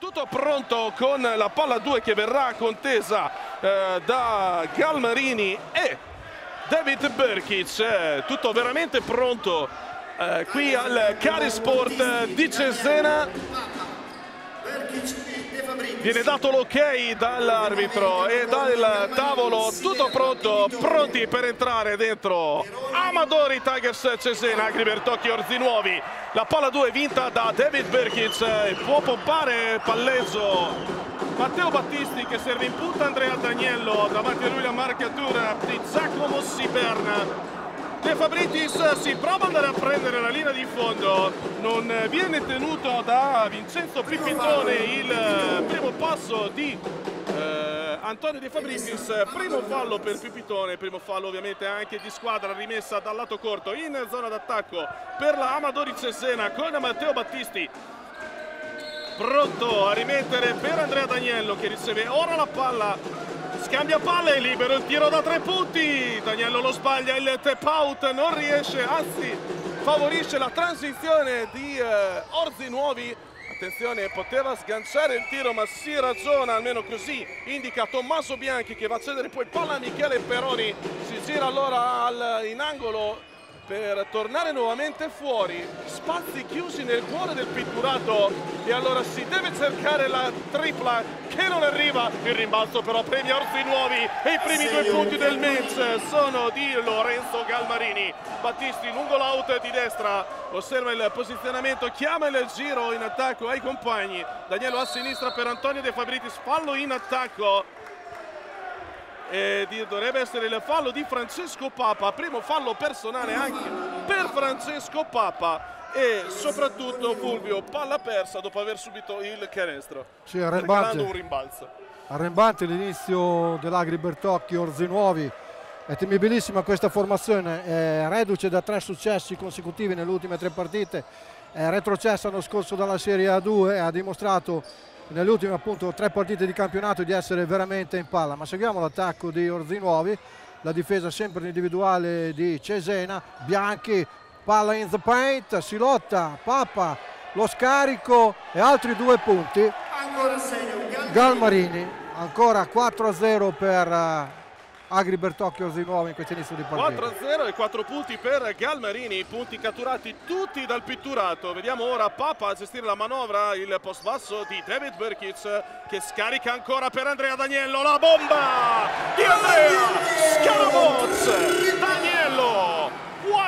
Tutto pronto con la palla 2 che verrà contesa eh, da Galmarini e David Berkic. Tutto veramente pronto eh, qui al Carisport di Cesena. Viene dato l'ok dall'arbitro e dal tavolo, tutto pronto, pronti per entrare dentro Amadori Tigers Cesena, Agribertocchi Orzi Nuovi. La palla 2 vinta da David Berkic, può pompare palleggio Matteo Battisti che serve in punta Andrea Daniello, davanti a lui la marcatura di Giacomo Siberna. De Fabritis si prova ad andare a prendere la linea di fondo, non viene tenuto da Vincenzo Pippitone il primo passo di eh, Antonio De Fabritis, primo fallo per Pippitone, primo fallo ovviamente anche di squadra rimessa dal lato corto in zona d'attacco per la Amadori Cesena con Matteo Battisti pronto a rimettere per Andrea Daniello che riceve ora la palla. Scambia palle, libero il tiro da tre punti, Daniello lo sbaglia, il tap out non riesce, anzi favorisce la transizione di eh, Orzi Nuovi, attenzione poteva sganciare il tiro ma si ragiona, almeno così indica Tommaso Bianchi che va a cedere poi palla a Michele Peroni, si gira allora al, in angolo per tornare nuovamente fuori. Spazi chiusi nel cuore del pitturato. E allora si deve cercare la tripla che non arriva. Il rimbalzo però premia Orsi Nuovi e i primi due punti del match sono di Lorenzo Galmarini. Battisti lungo l'out di destra. Osserva il posizionamento chiama il giro in attacco ai compagni. Danielo a sinistra per Antonio De Fabritis. Fallo in attacco e dovrebbe essere il fallo di Francesco Papa, primo fallo personale anche per Francesco Papa. E soprattutto Fulvio palla persa dopo aver subito il canestro. Sì, arrembante, un rimbalzo. Arrembante l'inizio dell'Agri Bertocchi Orzinuovi è temibilissima questa formazione. È reduce da tre successi consecutivi nelle ultime tre partite. È retrocessa l'anno scorso dalla Serie A2 e ha dimostrato nelle ultime appunto tre partite di campionato di essere veramente in palla. Ma seguiamo l'attacco di Orzinuovi la difesa sempre individuale di Cesena Bianchi palla in the paint si lotta Papa lo scarico e altri due punti. Galmarini. Ancora 4 a 0 per Agri Bertocchi Orzinuovi in questo inizio di partita. 4-0 e 4 punti per Galmarini punti catturati tutti dal pitturato. Vediamo ora Papa a gestire la manovra il post basso di David Berkic che scarica ancora per Andrea Daniello. La bomba di Andrea! Scaraboz Daniello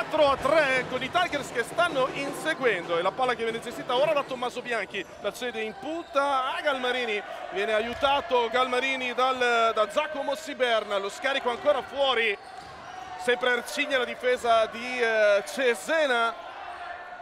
4 a 3 con i Tigers che stanno inseguendo. E la palla che viene gestita ora da Tommaso Bianchi la cede in punta a Galmarini. Viene aiutato Galmarini dal, da Giacomo Siberna lo scarico ancora fuori. Sempre Arcigna la difesa di eh, Cesena.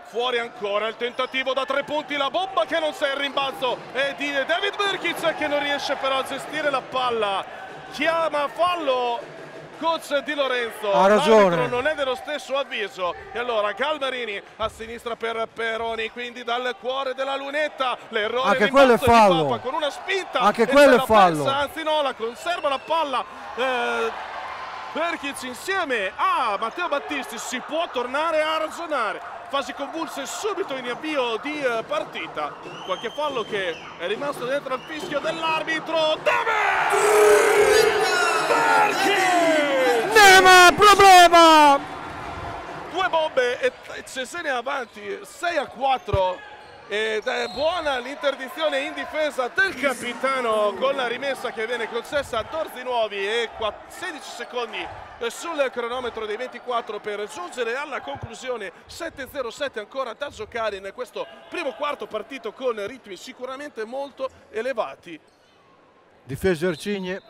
Fuori ancora il tentativo da tre punti la bomba che non sei il rimbalzo e di David Berkic che non riesce però a gestire la palla. Chiama fallo coach Di Lorenzo. Ha ragione. Non è dello stesso avviso. E allora Calmarini a sinistra per Peroni quindi dal cuore della lunetta. L'errore anche quello è fallo. con una spinta. Anche quello è fallo. persa, anzi no la conserva la palla eh, Perkic insieme a Matteo Battisti. Si può tornare a ragionare. Fasi convulse subito in avvio di eh, partita. Qualche fallo che è rimasto dentro al fischio dell'arbitro dove? Nema, problema! Due bombe e Cesene avanti 6 a 4 ed è buona l'interdizione in difesa del capitano con la rimessa che viene concessa a Torzi Nuovi e 16 secondi sul cronometro dei 24 per giungere alla conclusione 7-0-7 ancora da giocare in questo primo quarto partito con ritmi sicuramente molto elevati difesa Arcigne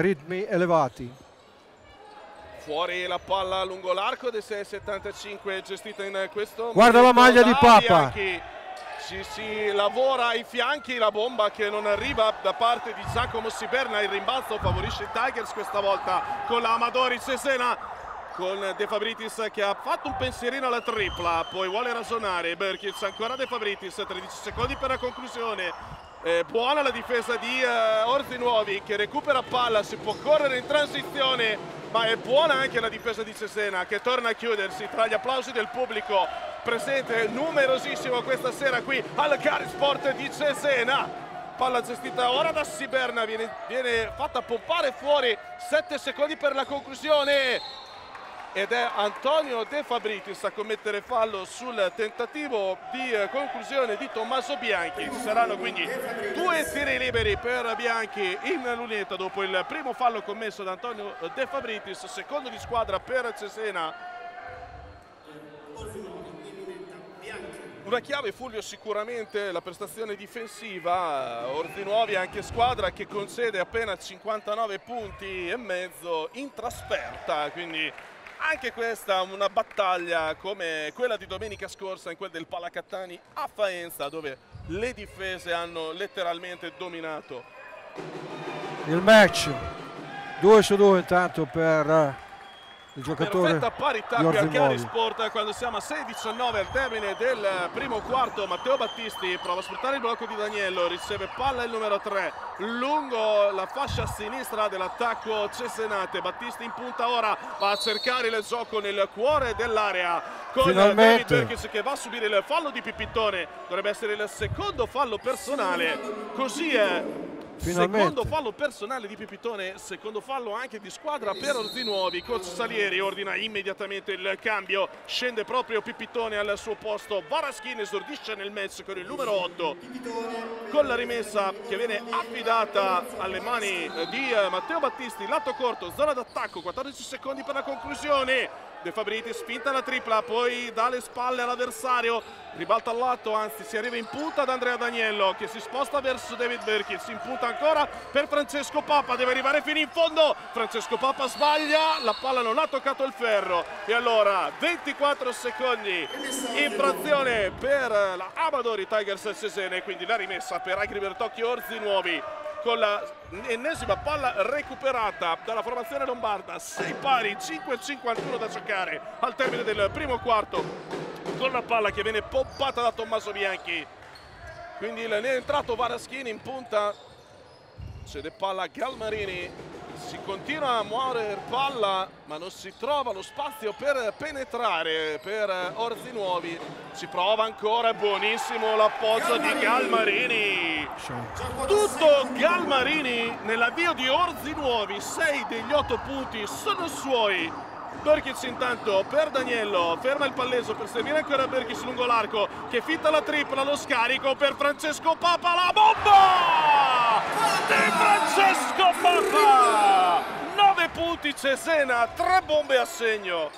ritmi elevati. Fuori la palla lungo l'arco del 6,75 gestita in questo Guarda la maglia di Papa. Si, si lavora ai fianchi la bomba che non arriva da parte di Giacomo Siberna. Il rimbalzo favorisce i Tigers questa volta con la Amadori Cesena con De Fabritis che ha fatto un pensierino alla tripla, poi vuole ragionare, Berkic ancora De Fabritis, 13 secondi per la conclusione, eh, buona la difesa di eh, Orzi Nuovi che recupera palla, si può correre in transizione, ma è buona anche la difesa di Cesena che torna a chiudersi tra gli applausi del pubblico presente numerosissimo questa sera qui al Cari Sport di Cesena. Palla gestita ora da Siberna viene, viene fatta pompare fuori 7 secondi per la conclusione ed è Antonio De Fabritis a commettere fallo sul tentativo di eh, conclusione di Tommaso Bianchi. Ci saranno quindi due tiri liberi per Bianchi in lunetta dopo il primo fallo commesso da Antonio De Fabritis, secondo di squadra per Cesena. Una chiave Fulvio sicuramente la prestazione difensiva, Orzinuovi anche squadra che concede appena 59 punti e mezzo in trasferta, quindi anche questa una battaglia come quella di domenica scorsa in quel del Palacattani a Faenza dove le difese hanno letteralmente dominato. Il match 2 su 2 intanto per il giocatore perfetta parità al Cari Sport quando siamo a 6-19 al termine del primo quarto Matteo Battisti prova a sfruttare il blocco di Daniello riceve palla il numero 3 lungo la fascia sinistra dell'attacco Cesenate Battisti in punta ora va a cercare il gioco nel cuore dell'area con Finalmente. David Perkins che va a subire il fallo di Pipittone dovrebbe essere il secondo fallo personale così è Finalmente. Secondo fallo personale di Pipitone, secondo fallo anche di squadra per Orzinuovi. Coach Salieri ordina immediatamente il cambio, scende proprio Pipitone al suo posto. Varaschin esordisce nel match con il numero 8 con la rimessa che viene affidata alle mani di Matteo Battisti. Lato corto, zona d'attacco, 14 secondi per la conclusione. De Fabriti spinta la tripla, poi dà le spalle all'avversario, ribalta al lato, anzi si arriva in punta ad Andrea Daniello che si sposta verso David Berkins, in punta ancora per Francesco Papa, deve arrivare fino in fondo, Francesco Papa sbaglia, la palla non ha toccato il ferro e allora 24 secondi, infrazione per la Amadori Tigers Cesene, quindi la rimessa per Agri Bertocchi Orzi Nuovi con l'ennesima palla recuperata dalla formazione lombarda. 6 pari, 5-51 da giocare al termine del primo quarto. Con la palla che viene poppata da Tommaso Bianchi. Quindi ne è entrato Varaschini in punta. Cede palla Galmarini si continua a muovere palla ma non si trova lo spazio per penetrare per Orzi Nuovi. Si prova ancora buonissimo l'appoggio di Galmarini. Tutto Galmarini nell'avvio di Orzi Nuovi. 6 degli 8 punti sono suoi Berkis intanto per Daniello, ferma il palleso per servire ancora Berkis lungo l'arco che fitta la tripla, lo scarico per Francesco Papa, la bomba di Francesco Papa! 9 punti Cesena, 3 bombe a segno.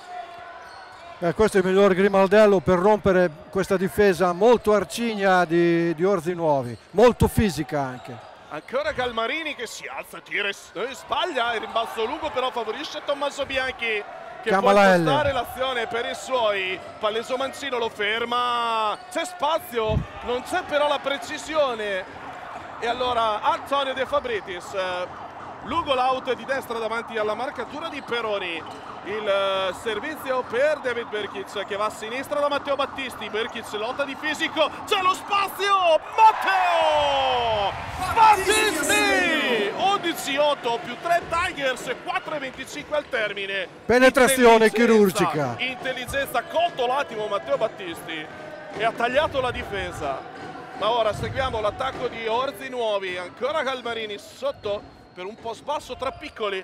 Eh, questo è il miglior Grimaldello per rompere questa difesa molto arcigna di, di Orzi Nuovi, molto fisica anche. Ancora Galmarini che si alza, tira e sbaglia, il rimbalzo lungo però favorisce Tommaso Bianchi che Chiama può impostare l'azione per i suoi. Palleso Mancino lo ferma. C'è spazio, non c'è però la precisione. E allora Antonio De Fabritis, eh, lungo l'out di destra davanti alla marcatura di Peroni il eh, servizio per David Berkic che va a sinistra da Matteo Battisti Berkic lotta di fisico c'è lo spazio Matteo Battisti 11-8 più 3 Tigers 4-25 al termine. Penetrazione intelligenza, chirurgica. Intelligenza colto l'attimo Matteo Battisti e ha tagliato la difesa. Ma ora seguiamo l'attacco di Orzi Nuovi ancora Calmarini sotto per un po' sbasso tra piccoli.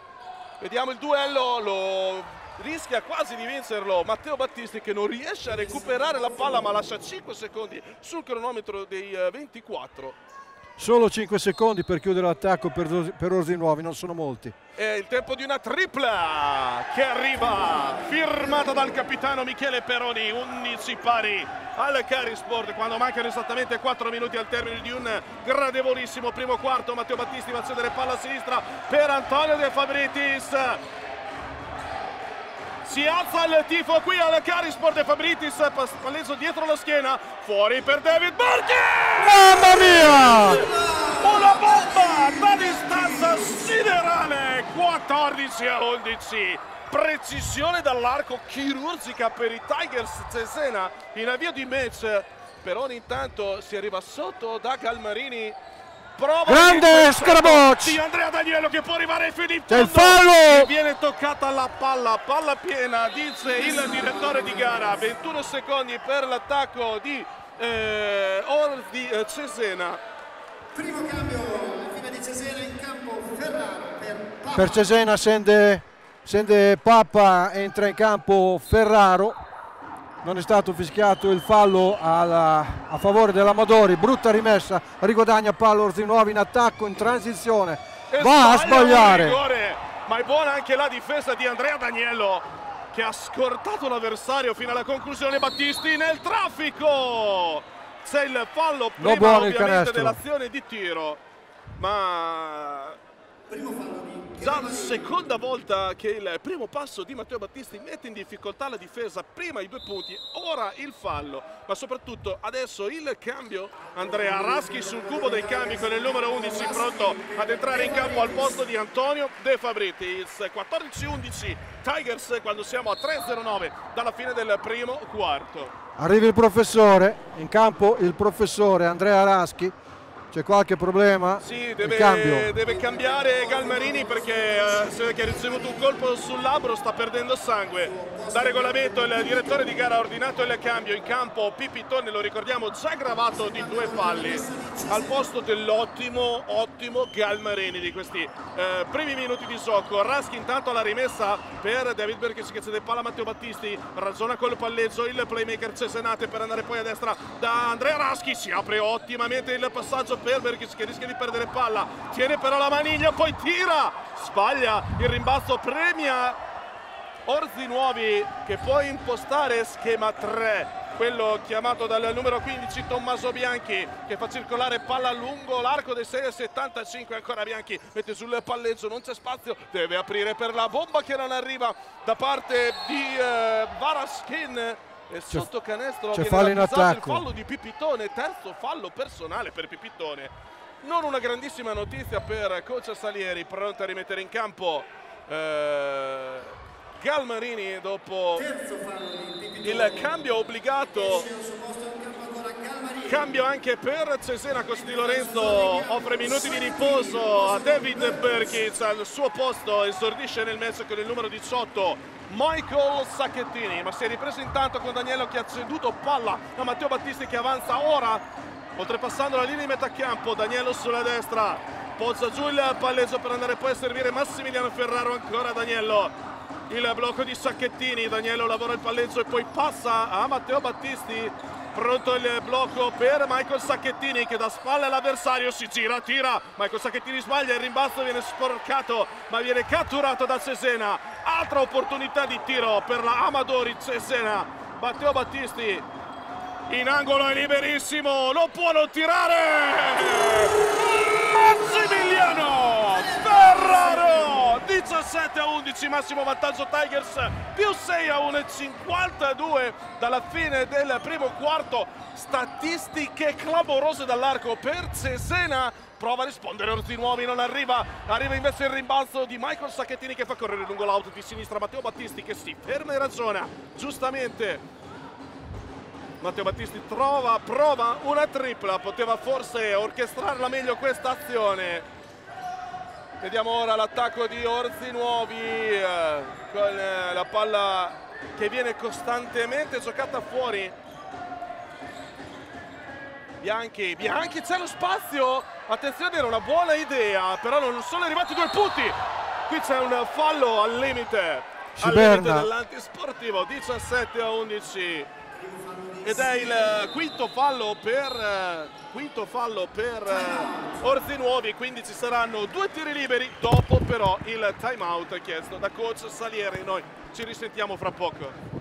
Vediamo il duello, lo rischia quasi di vincerlo Matteo Battisti che non riesce a recuperare la palla ma lascia 5 secondi sul cronometro dei 24. Solo 5 secondi per chiudere l'attacco per, per Orsi Nuovi, non sono molti. È il tempo di una tripla che arriva, firmata dal capitano Michele Peroni, 11 pari al Carisport quando mancano esattamente 4 minuti al termine di un gradevolissimo primo quarto. Matteo Battisti va a cedere palla a sinistra per Antonio De Fabritis. Si alza il tifo qui al Carisport De Fabritis, palleso dietro la schiena, fuori per David Berti! Mamma mia! Una bomba da distanza siderale, 14 a 11 precisione dall'arco chirurgica per i Tigers Cesena in avvio di match Peroni intanto si arriva sotto da Calmarini prova grande Scarabocci di Andrea Daniello che può arrivare fino in c'è il fallo! Viene toccata la palla palla piena dice il direttore di gara. 21 secondi per l'attacco di, eh, Or- di eh, Cesena. Primo cambio, fine di Cesena in campo Ferraro per Papa. per Cesena scende, scende Pappa entra in campo Ferraro non è stato fischiato il fallo alla- a favore dell'Amadori brutta rimessa riguadagna palla Orzinuovi in attacco in transizione. E va a sbagliare. rigore, ma è buona anche la difesa di Andrea Daniello che ha scortato l'avversario fino alla conclusione Battisti nel traffico! C'è il fallo No, prima buono il ovviamente dell'azione di tiro ma già seconda volta che il primo passo di Matteo Battisti mette in difficoltà la difesa prima i due punti ora il fallo. Ma soprattutto adesso il cambio. Andrea Raschi sul cubo dei cambi con il numero 11 pronto ad entrare in campo al posto di Antonio De Fabritis 14-11 Tigers quando siamo a 3-0-9 dalla fine del primo quarto. Arriva il professore in campo il professore Andrea Raschi c'è qualche problema? Sì, deve, cambio. deve cambiare Galmarini perché eh, ha ricevuto un colpo sul labbro, sta perdendo sangue. Da regolamento il direttore di gara ha ordinato il cambio in campo. Pipitone, lo ricordiamo, già gravato di due falli. Al posto dell'ottimo, ottimo Galmarini di questi eh, primi minuti di gioco. Raschi intanto alla rimessa per David Berkis che cede palla a Matteo Battisti, ragiona col palleggio il playmaker Cesenate per andare poi a destra da Andrea Raschi, si apre ottimamente il passaggio per Berkis che rischia di perdere palla, tiene però la maniglia, poi tira, sbaglia, il rimbalzo premia Orzi Nuovi che può impostare schema 3 quello chiamato dal numero 15 Tommaso Bianchi che fa circolare palla lungo l'arco dei 6,75 ancora Bianchi mette sul palleggio non c'è spazio deve aprire per la bomba che non arriva da parte di eh, Varaskin e sotto canestro c'è viene fallo in attacco. il fallo di Pipitone terzo fallo personale per Pipitone non una grandissima notizia per coach Salieri pronto a rimettere in campo eh, Galmarini dopo Terzo fallo di Pipitone. il cambio obbligato Cambio anche per Cesena Costi Lorenzo offre minuti di riposo a David Berkins al suo posto esordisce nel match con il numero 18 Michael Sacchettini ma si è ripreso intanto con Daniello che ha ceduto palla a Matteo Battisti che avanza ora oltrepassando la linea di metà campo Daniello sulla destra poggia giù il palleggio per andare poi a servire Massimiliano Ferraro ancora Daniello il blocco di Sacchettini, Daniello lavora il palleggio e poi passa a Matteo Battisti. Pronto il blocco per Michael Sacchettini che da spalle all'avversario si gira, tira. Michael Sacchettini sbaglia, il rimbalzo viene sporcato ma viene catturato da Cesena. Altra opportunità di tiro per la Amadori Cesena. Matteo Battisti in angolo è liberissimo, non può non tirare! Massimiliano Ferraro 17 a 11 massimo vantaggio Tigers più 6 a 1 e 52 dalla fine del primo quarto statistiche clamorose dall'arco per Cesena prova a rispondere Orzi Nuovi non arriva arriva invece il rimbalzo di Michael Sacchettini che fa correre lungo l'auto di sinistra Matteo Battisti che si ferma e ragiona giustamente Matteo Battisti trova, prova una tripla, poteva forse orchestrarla meglio questa azione. Vediamo ora l'attacco di Orzi Nuovi eh, con eh, la palla che viene costantemente giocata fuori. Bianchi, Bianchi c'è lo spazio, attenzione era una buona idea, però non sono arrivati due punti. Qui c'è un fallo al limite, Si al limite dell'antisportivo, 17 a 11 ed è il quinto fallo per eh, quinto fallo per eh, Orzi Nuovi quindi ci saranno due tiri liberi. Dopo però il time out chiesto da coach Salieri. Noi ci risentiamo fra poco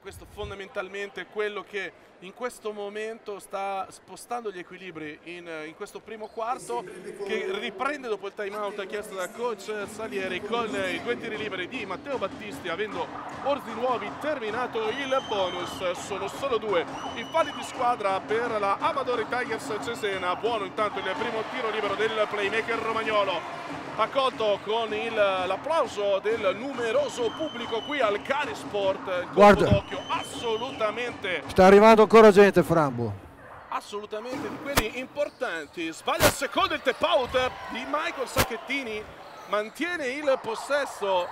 questo fondamentalmente è quello che in questo momento sta spostando gli equilibri in, in questo primo quarto che riprende dopo il time out chiesto da coach Salieri con i due tiri liberi di Matteo Battisti avendo Orzi Nuovi terminato il bonus. Sono solo due i falli di squadra per la Amadori Tigers Cesena. Buono intanto il primo tiro libero del playmaker romagnolo accolto con il- l'applauso del numeroso pubblico qui al Cari Sport. Colpo Guarda. d'occhio assolutamente sta arrivando ancora gente Frambo assolutamente di quelli importanti. Sbaglia il secondo il tap out di Michael Sacchettini, mantiene il possesso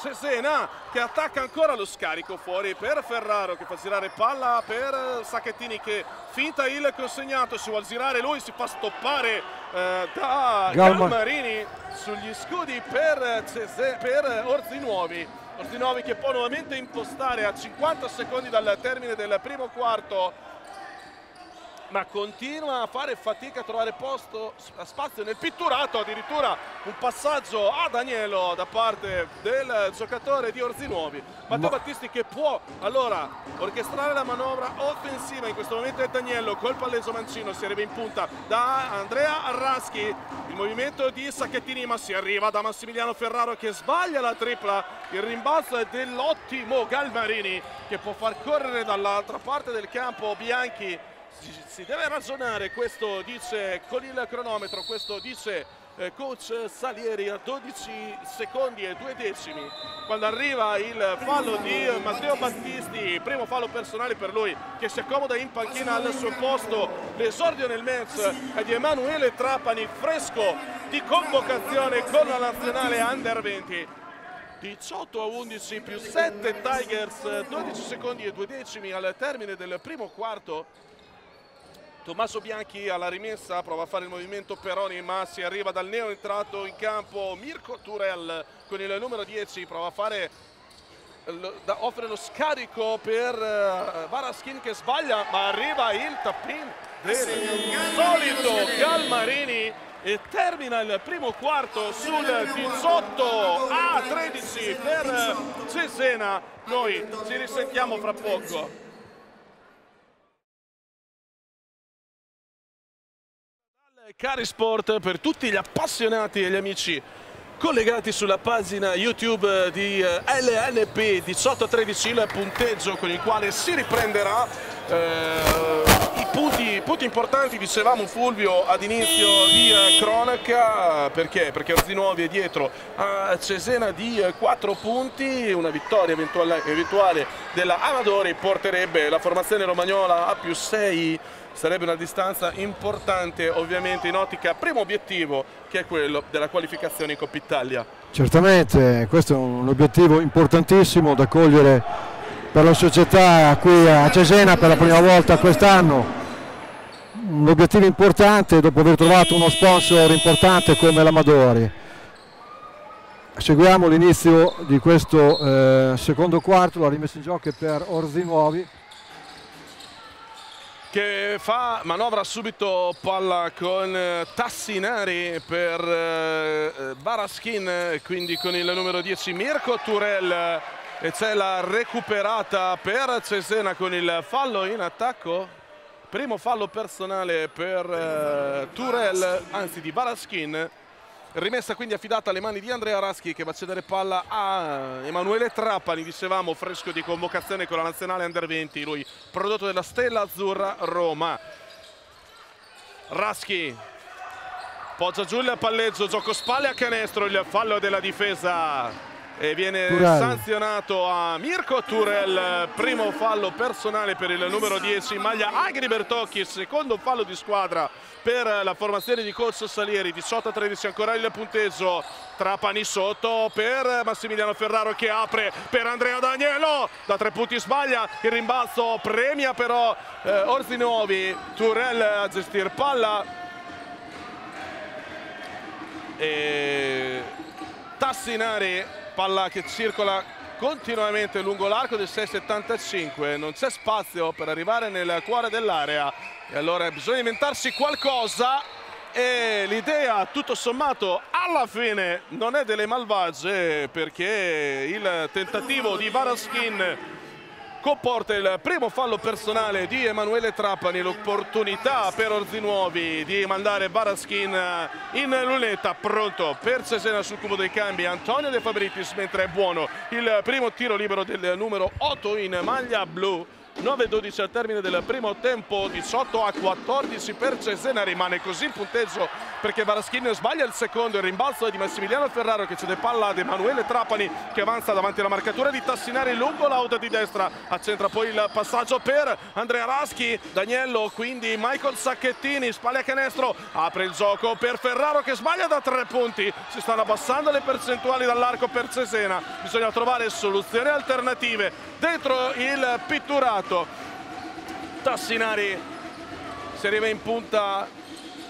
Cesena che attacca ancora lo scarico fuori per Ferraro che fa girare palla per Sacchettini che finta il consegnato, si vuole girare lui, si fa stoppare eh, da Galma- Galmarini sugli scudi per, per Orzinuovi. Orzinuovi che può nuovamente impostare a 50 secondi dal termine del primo quarto ma continua a fare fatica a trovare posto, spazio nel pitturato, addirittura un passaggio a Danielo da parte del giocatore di Orzinuovi. Matteo Ma- Battisti che può allora orchestrare la manovra offensiva, in questo momento è Danielo col palleggio mancino, si arriva in punta da Andrea Arraschi, il movimento di Sacchettini ma si arriva da Massimiliano Ferraro che sbaglia la tripla, il rimbalzo è dell'ottimo Galmarini che può far correre dall'altra parte del campo Bianchi si, deve ragionare, questo dice con il cronometro, questo dice eh, coach Salieri a 12 secondi e due decimi quando arriva il fallo di Matteo Battisti, primo fallo personale per lui che si accomoda in panchina al suo posto, l'esordio nel match è di Emanuele Trapani, fresco di convocazione con la nazionale Under 20. 18 a 11 più 7 Tigers, 12 secondi e due decimi al termine del primo quarto. Tommaso Bianchi alla rimessa, prova a fare il movimento Peroni ma si arriva dal neo entrato in campo. Mirko Turel con il numero 10, prova a fare offre lo scarico per eh, Varaskin che sbaglia ma arriva il tappin del solito Galmarini e termina il primo quarto sul 18 a 13 per Cesena. Noi ci risentiamo fra poco Cari Sport per tutti gli appassionati e gli amici collegati sulla pagina YouTube di eh, LNP 18-13 il punteggio con il quale si riprenderà eh, i punti, punti importanti dicevamo Fulvio ad inizio di eh, cronaca perché? Perché Orzinuovi è dietro a Cesena di 4 punti una vittoria eventuale, eventuale della Amadori porterebbe la formazione romagnola a più 6 sarebbe una distanza importante ovviamente in ottica primo obiettivo che è quello della qualificazione in Coppa Italia. Certamente, questo è un obiettivo importantissimo da cogliere per la società qui a Cesena per la prima volta quest'anno. Un obiettivo importante dopo aver trovato uno sponsor importante come l'Amadori. Seguiamo l'inizio di questo eh, secondo quarto, la rimessa in gioco per Orzi Nuovi. Che fa manovra subito palla con eh, Tassinari per eh, eh, Baraskin, quindi con il numero 10 Mirko Turel e c'è la recuperata per Cesena con il fallo in attacco. Primo fallo personale per Turel, anzi di Baraskin. Rimessa quindi affidata alle mani di Andrea Raschi che va a cedere palla a Emanuele Trappani, dicevamo fresco di convocazione con la nazionale Under 20, lui prodotto della Stella Azzurra Roma. Raschi poggia giù il palleggio, gioco spalle a canestro, il fallo della difesa e viene Turel. sanzionato a Mirko Turel, primo fallo personale per il numero 10, maglia Agri Bertocchi, secondo fallo di squadra per la formazione di coach Salieri, 18 a 13 ancora il punteggio, Trapani sotto per Massimiliano Ferraro che apre per Andrea Danielo, da tre punti sbaglia, il rimbalzo premia però eh, Orzinuovi, Turel a gestire palla. E Tassinari, palla che circola continuamente lungo l'arco del 6,75, non c'è spazio per arrivare nel cuore dell'area. E allora bisogna inventarsi qualcosa. E l'idea tutto sommato alla fine non è delle malvagie perché il tentativo di Varaskin comporta il primo fallo personale di Emanuele Trapani, l'opportunità per Orzinuovi di mandare Baraskin in lunetta, pronto per Cesena sul cubo dei cambi, Antonio De Fabritis mentre è buono il primo tiro libero del numero 8 in maglia blu. 9-12 al termine del primo tempo, 18 a 14 per Cesena, rimane così il punteggio perché Varaschin sbaglia il secondo, il rimbalzo è di Massimiliano Ferraro che cede palla ad Emanuele Trapani che avanza davanti alla marcatura di Tassinari lungo l'auto di destra, accentra poi il passaggio per Andrea Raschi, Daniello quindi Michael Sacchettini, spalle a canestro, apre il gioco per Ferraro che sbaglia da tre punti, si stanno abbassando le percentuali dall'arco per Cesena, bisogna trovare soluzioni alternative dentro il pitturato. Tassinari si arriva in punta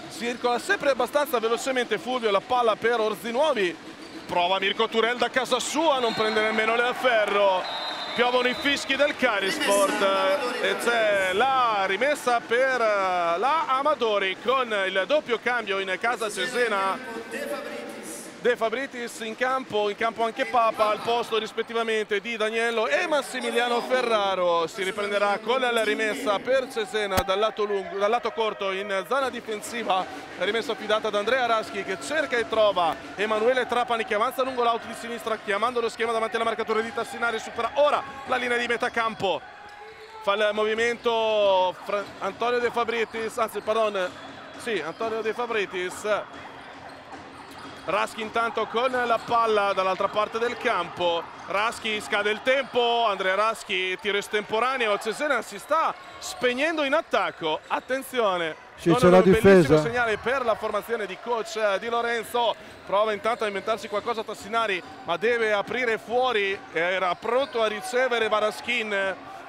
circola sempre abbastanza velocemente Fulvio la palla per Orzinuovi prova Mirko Turel da casa sua non prende nemmeno il ferro piovono i fischi del Carisport. E c'è la rimessa per la Amadori con il doppio cambio in casa Cesena De Fabritis in campo, in campo anche Papa al posto rispettivamente di Daniello e Massimiliano Ferraro. Si riprenderà con la rimessa per Cesena dal lato, lungo, dal lato corto in zona difensiva. La rimessa affidata da Andrea Raschi che cerca e trova Emanuele Trapani che avanza lungo l'auto di sinistra chiamando lo schema davanti alla marcatura di Tassinari. Supera ora la linea di metà campo. Fa il movimento Antonio De Fabritis, anzi pardon, sì, Antonio De Fabritis Raschi intanto con la palla dall'altra parte del campo. Raschi scade il tempo. Andrea Raschi tiro estemporaneo. Cesena si sta spegnendo in attacco. Attenzione. Sì, c'è la difesa. segnale per la formazione di coach Di Lorenzo. Prova intanto a inventarsi qualcosa Tassinari ma deve aprire fuori. Era pronto a ricevere Varaschin.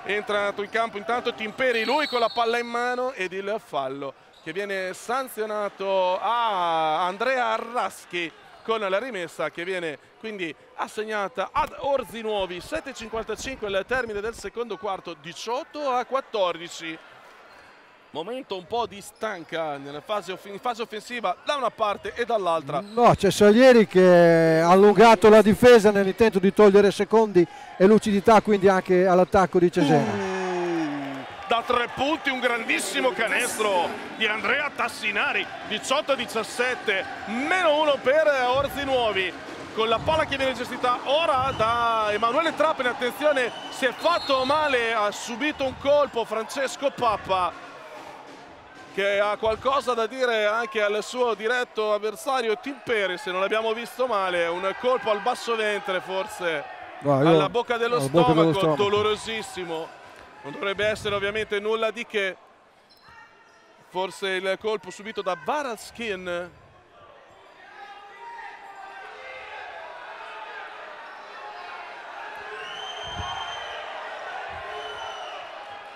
È entrato in campo intanto Timperi lui con la palla in mano ed il fallo che viene sanzionato a Andrea Arraschi con la rimessa che viene quindi assegnata ad Orzi Nuovi. 7.55 il termine del secondo quarto 18 a 14 momento un po' di stanca nella fase, in fase offensiva da una parte e dall'altra. No c'è Salieri che ha allungato la difesa nell'intento di togliere secondi e lucidità quindi anche all'attacco di Cesena da tre punti un grandissimo canestro di Andrea Tassinari 18-17 meno uno per Orzi Nuovi. Con la palla che viene gestita ora da Emanuele Trappani attenzione si è fatto male ha subito un colpo Francesco Pappa che ha qualcosa da dire anche al suo diretto avversario Timperi se non l'abbiamo visto male un colpo al basso ventre forse no, alla bocca dello stomaco, bocca dello stomaco. dolorosissimo non dovrebbe essere ovviamente nulla di che. Forse il colpo subito da Varalskin.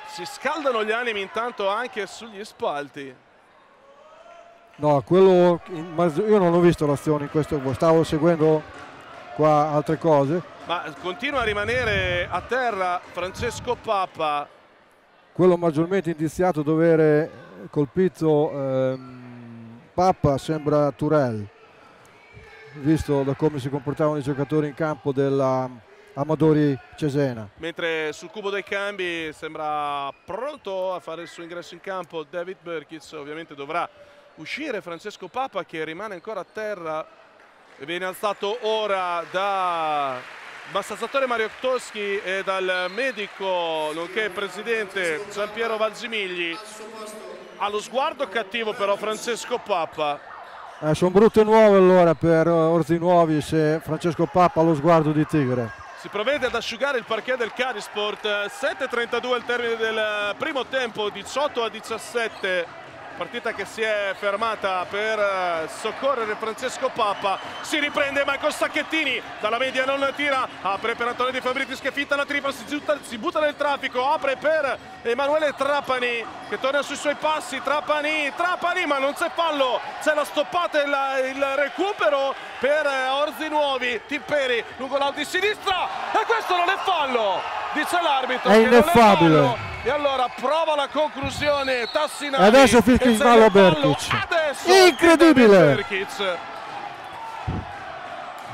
Si scaldano gli animi intanto anche sugli spalti. No quello io non ho visto l'azione in questo stavo seguendo qua altre cose ma continua a rimanere a terra Francesco Papa. Quello maggiormente indiziato di aver colpito ehm, Papa sembra Turel visto da come si comportavano i giocatori in campo della Amadori Cesena. Mentre sul cubo dei cambi sembra pronto a fare il suo ingresso in campo David Berkitz ovviamente dovrà uscire. Francesco Papa che rimane ancora a terra. E viene alzato ora da Bassazzatore Mario Toschi e dal medico nonché presidente Giampiero Valgimigli allo sguardo cattivo però Francesco Pappa. Eh, sono brutte nuove allora per Orzi Nuovi se Francesco Pappa ha lo sguardo di tigre. Si provvede ad asciugare il parquet del Carisport 7.32 al termine del primo tempo 18 a 17 partita che si è fermata per eh, soccorrere Francesco Papa si riprende Michael Sacchettini dalla media non tira. Apre per Antonio Di Fabritis che finta la tripla si, giutta, si butta nel traffico. Apre per Emanuele Trapani che torna sui suoi passi. Trapani, Trapani ma non c'è fallo. C'è la stoppata la, il recupero per eh, Orzi Nuovi Timperi lungo l'auto di sinistra e questo non è fallo dice l'arbitro è ineffabile e allora prova la conclusione Tassinari. Adesso fischia in sballo Berkic. Incredibile.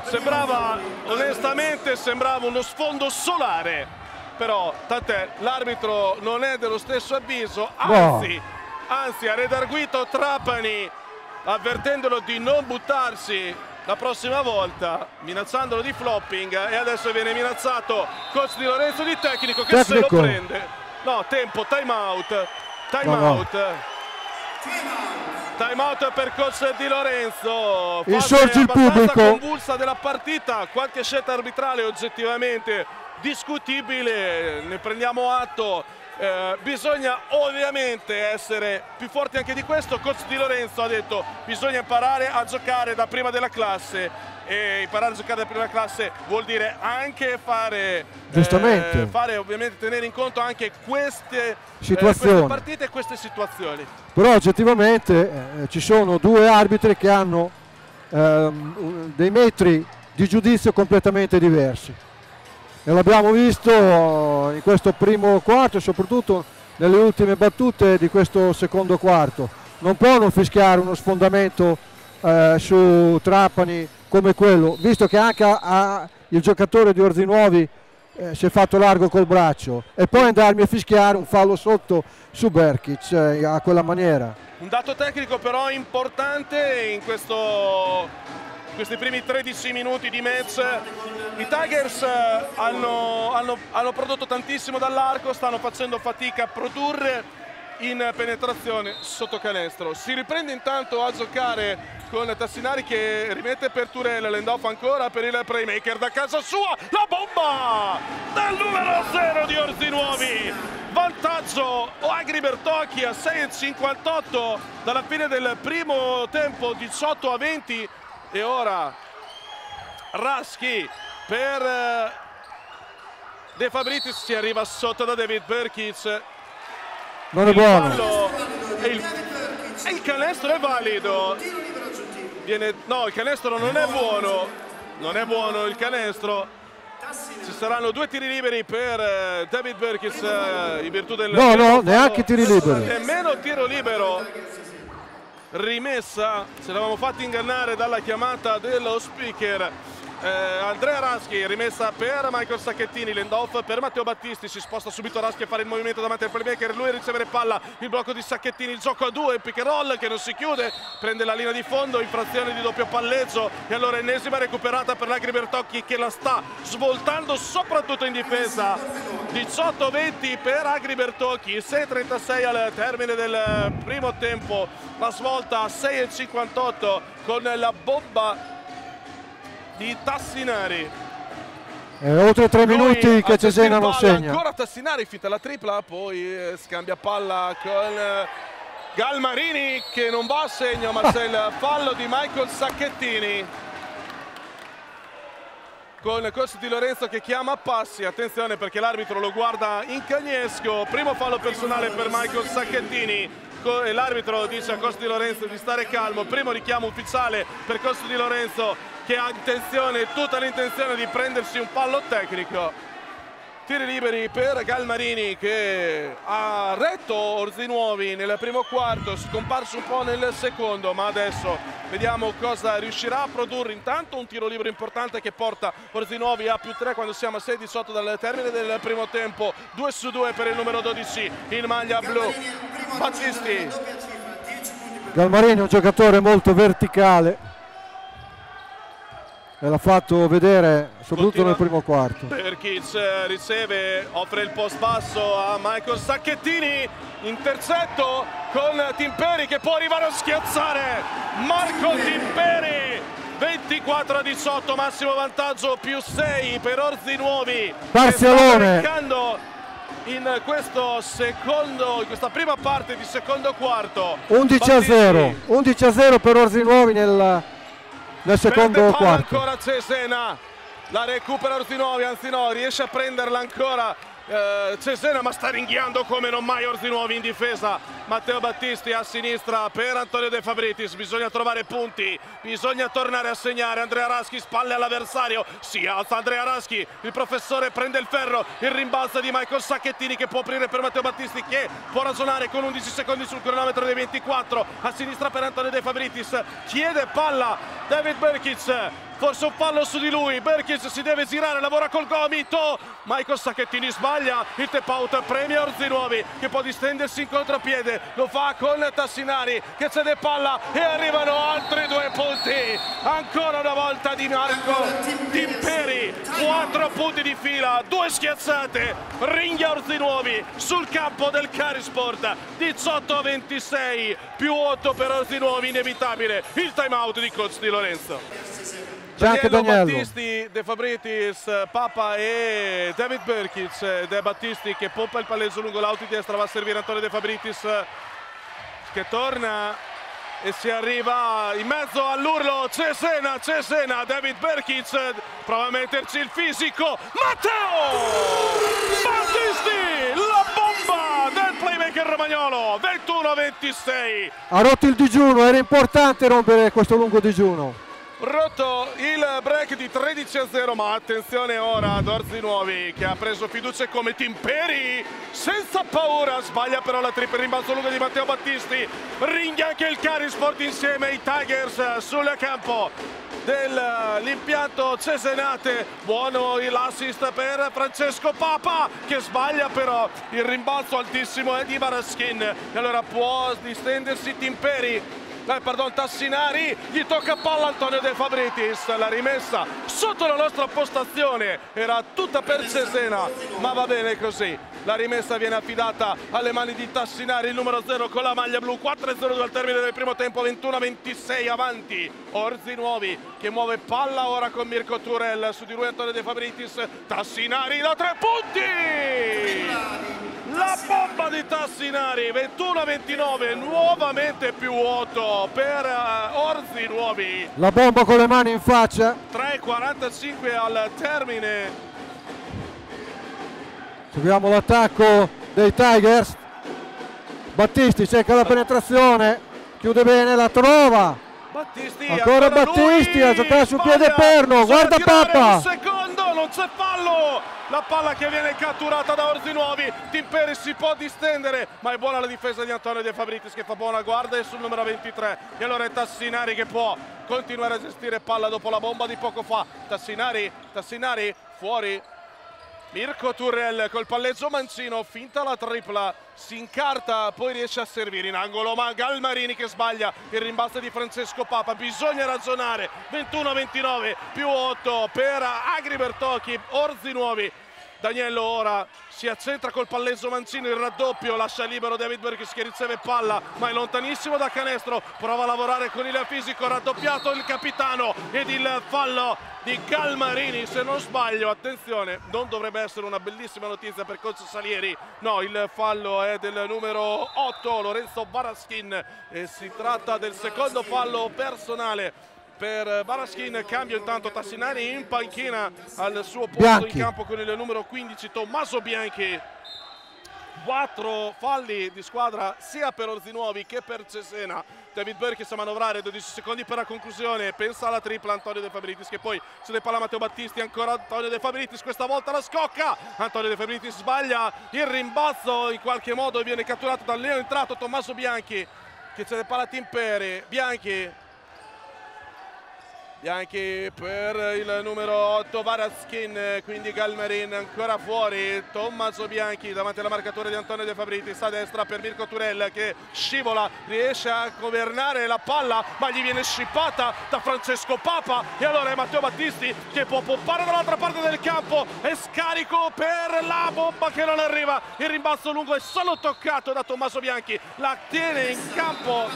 Sembrava, onestamente, sembrava uno sfondo solare. Però, tant'è, l'arbitro non è dello stesso avviso. Anzi, no. anzi ha redarguito Trapani avvertendolo di non buttarsi la prossima volta minacciandolo di flopping e adesso viene minacciato coach di Lorenzo di tecnico che tecnico. se lo prende No, tempo, time out. Time no, out. No. Time out per coach Di Lorenzo. Insorge il pubblico. convulsa della partita, qualche scelta arbitrale oggettivamente discutibile, ne prendiamo atto. Eh, bisogna ovviamente essere più forti anche di questo. Coach Di Lorenzo ha detto bisogna imparare a giocare da prima della classe e imparare a giocare da prima della classe vuol dire anche fare Giustamente. eh, fare ovviamente tenere in conto anche queste, eh, Situazioni. queste partite e queste situazioni. Però oggettivamente eh, ci sono due arbitri che hanno ehm, dei metri di giudizio completamente diversi. E l'abbiamo visto in questo primo quarto e soprattutto nelle ultime battute di questo secondo quarto. Non può non fischiare uno sfondamento eh, su Trapani come quello, visto che anche a- a- il giocatore di Orzinuovi eh, si è fatto largo col braccio e poi andarmi a fischiare un fallo sotto su Berkic eh, a quella maniera. Un dato tecnico però importante in questo, questi primi 13 minuti di match. I Tigers eh, hanno, hanno- hanno prodotto tantissimo dall'arco, stanno facendo fatica a produrre in penetrazione sotto canestro. Si riprende intanto a giocare con Tassinari che rimette per Turel, l'end-off ancora per il playmaker da casa sua, la bomba del numero 0 di Orzinuovi. Vantaggio Agri Bertocchi a 6,58 dalla fine del primo tempo 18 a 20 e ora Raschi per eh, De Fabritis si arriva sotto da David Berkic Non è buono. e il, e il canestro è valido. Viene, no, il canestro non è buono. Non è buono il canestro. Ci saranno due tiri liberi per eh, David Berkis eh, in virtù del No, no, neanche tiri liberi. Nemmeno tiro libero. Rimessa, ce l'avevamo fatti ingannare dalla chiamata dello speaker. Eh, Andrea Raschi, rimessa per Michael Sacchettini, l'end-off per Matteo Battisti, si sposta subito Raschi a fare il movimento davanti al playmaker, lui a ricevere palla, il blocco di Sacchettini, il gioco a due, pick and roll che non si chiude, prende la linea di fondo, infrazione di doppio palleggio e allora ennesima recuperata per l'Agri Bertocchi che la sta svoltando soprattutto in difesa. 18-20 per Agri Bertocchi, 6-36 al termine del primo tempo, la svolta a 6-58 con la bomba di Tassinari. È oltre tre Lui minuti che Cesena non segna. Ancora Tassinari, finta la tripla, poi eh, scambia palla con eh, Galmarini che non va a segno, ma c'è il fallo di Michael Sacchettini. Con Costi di Lorenzo che chiama a passi, attenzione perché l'arbitro lo guarda in cagnesco, primo fallo personale per Michael Sacchettini. L'arbitro dice a Costi di Lorenzo di stare calmo, primo richiamo ufficiale per Costi di Lorenzo che ha intenzione, tutta l'intenzione di prendersi un fallo tecnico. Tiri liberi per Galmarini che ha retto Orzinuovi nel primo quarto, scomparso un po' nel secondo, ma adesso vediamo cosa riuscirà a produrre. Intanto un tiro libero importante che porta Orzinuovi a più 3 quando siamo a 6 di sotto dal termine del primo tempo. 2 su 2 per il numero 12 in maglia blu. Battisti. Galmarini è un giocatore molto verticale e l'ha fatto vedere soprattutto Continua. nel primo quarto. Perkins eh, riceve, offre il post basso a Michael Sacchettini, intercetto con Timperi che può arrivare a schiazzare Marco Timperi. 24 a 18, massimo vantaggio più 6 per Orzi Nuovi. Marcando in questo secondo, in questa prima parte di secondo quarto. 11 a Battisti 0, 11 a 0 per Orzinuovi nel, nel secondo quarto. ancora Cesena la recupera Orzinuovi anzi no riesce a prenderla ancora eh, Cesena ma sta ringhiando come non mai Orzinuovi in difesa. Matteo Battisti a sinistra per Antonio De Fabritis bisogna trovare punti bisogna tornare a segnare. Andrea Raschi spalle all'avversario. Si alza Andrea Raschi il professore prende il ferro il rimbalzo di Michael Sacchettini che può aprire per Matteo Battisti che può ragionare con 11 secondi sul cronometro dei 24 a sinistra per Antonio De Fabritis chiede palla David Berkic forse un fallo su di lui. Berkis si deve girare lavora col gomito. Michael Sacchettini sbaglia. Il tap out premia Orzinuovi che può distendersi in contropiede. Lo fa con Tassinari che cede palla e arrivano altri due punti. Ancora una volta di Marco Timperi, quattro punti di fila, due schiazzate, ringhia Orzi Nuovi sul campo del Carisport, 18 a 26, più 8 per Orzi Nuovi, inevitabile. Il time out di coach Di Lorenzo. C'è anche Daniello. Battisti, De Fabritis, Papa e David Berkic. De Battisti che pompa il palleggio lungo l'auto di destra, va a servire Antonio De Fabritis che torna e si arriva in mezzo all'urlo. Cesena, Cesena, David Berkic prova a metterci il fisico. Matteo Battisti, la bomba del playmaker romagnolo, 21-26. Ha rotto il digiuno, era importante rompere questo lungo digiuno. Rotto il break di 13 a 0, ma attenzione ora ad Orzi Nuovi che ha preso fiducia come Timperi, senza paura, sbaglia però la tripla rimbalzo lungo di Matteo Battisti, ringhia anche il Carisport insieme ai Tigers sul campo dell'impianto Cesenate, buono l'assist per Francesco Papa che sbaglia però il rimbalzo altissimo è di Varaskin. E allora può distendersi Timperi eh, pardon, Tassinari, gli tocca palla Antonio De Fabritis, la rimessa sotto la nostra postazione, era tutta per Cesena, ma va bene così. La rimessa viene affidata alle mani di Tassinari, il numero 0 con la maglia blu, 4-0 dal termine del primo tempo, 21-26 avanti. Orzi Nuovi che muove palla ora con Mirko Turel, su di lui Antonio De Fabritis, Tassinari da tre punti! La bomba di Tassinari, 21-29, nuovamente più 8 per uh, Orzi Nuovi. La bomba con le mani in faccia. 3-45 al termine. Seguiamo l'attacco dei Tigers. Battisti cerca la penetrazione, chiude bene, la trova. Battisti, Ancora Battisti lui, a giocare sul sbaglia, piede perno, guarda Papa. Un secondo, non c'è fallo. La palla che viene catturata da Orzi Nuovi. Timperi si può distendere, ma è buona la difesa di Antonio De Fabritis che fa buona guarda e sul numero 23. E allora è Tassinari che può continuare a gestire palla dopo la bomba di poco fa. Tassinari, Tassinari fuori. Mirko Turrell col palleggio mancino, finta la tripla, si incarta, poi riesce a servire in angolo, ma Galmarini che sbaglia il rimbalzo di Francesco Papa, bisogna ragionare, 21-29 più 8 per Agri Bertocchi, Orzi Nuovi, Daniello ora si accentra col palleggio Mancino, il raddoppio, lascia libero David Berkis che riceve palla, ma è lontanissimo da canestro, prova a lavorare con il fisico, raddoppiato il capitano ed il fallo di Calmarini, se non sbaglio, attenzione, non dovrebbe essere una bellissima notizia per coach Salieri, no, il fallo è del numero 8, Lorenzo Baraschin, e si tratta del secondo fallo personale per Baraschin, cambio intanto Tassinari in panchina al suo posto Bianchi. in campo con il numero 15 Tommaso Bianchi. Quattro falli di squadra sia per Orzinuovi che per Cesena. David Burke sa manovrare 12 secondi per la conclusione. Pensa alla tripla Antonio De Fabritis che poi se ne parla Matteo Battisti. Ancora Antonio De Fabritis. Questa volta la scocca. Antonio De Fabritis sbaglia il rimbalzo in qualche modo viene catturato dal Leo entrato Tommaso Bianchi che ce ne parla Timperi. Bianchi Bianchi per il numero 8 Varaskin, quindi Galmerin ancora fuori, Tommaso Bianchi davanti alla marcatura di Antonio De Fabritis a destra per Mirko Turel che scivola, riesce a governare la palla ma gli viene scippata da Francesco Papa. E allora è Matteo Battisti che può poppare dall'altra parte del campo e scarico per la bomba che non arriva, il rimbalzo lungo è solo toccato da Tommaso Bianchi, la tiene in campo,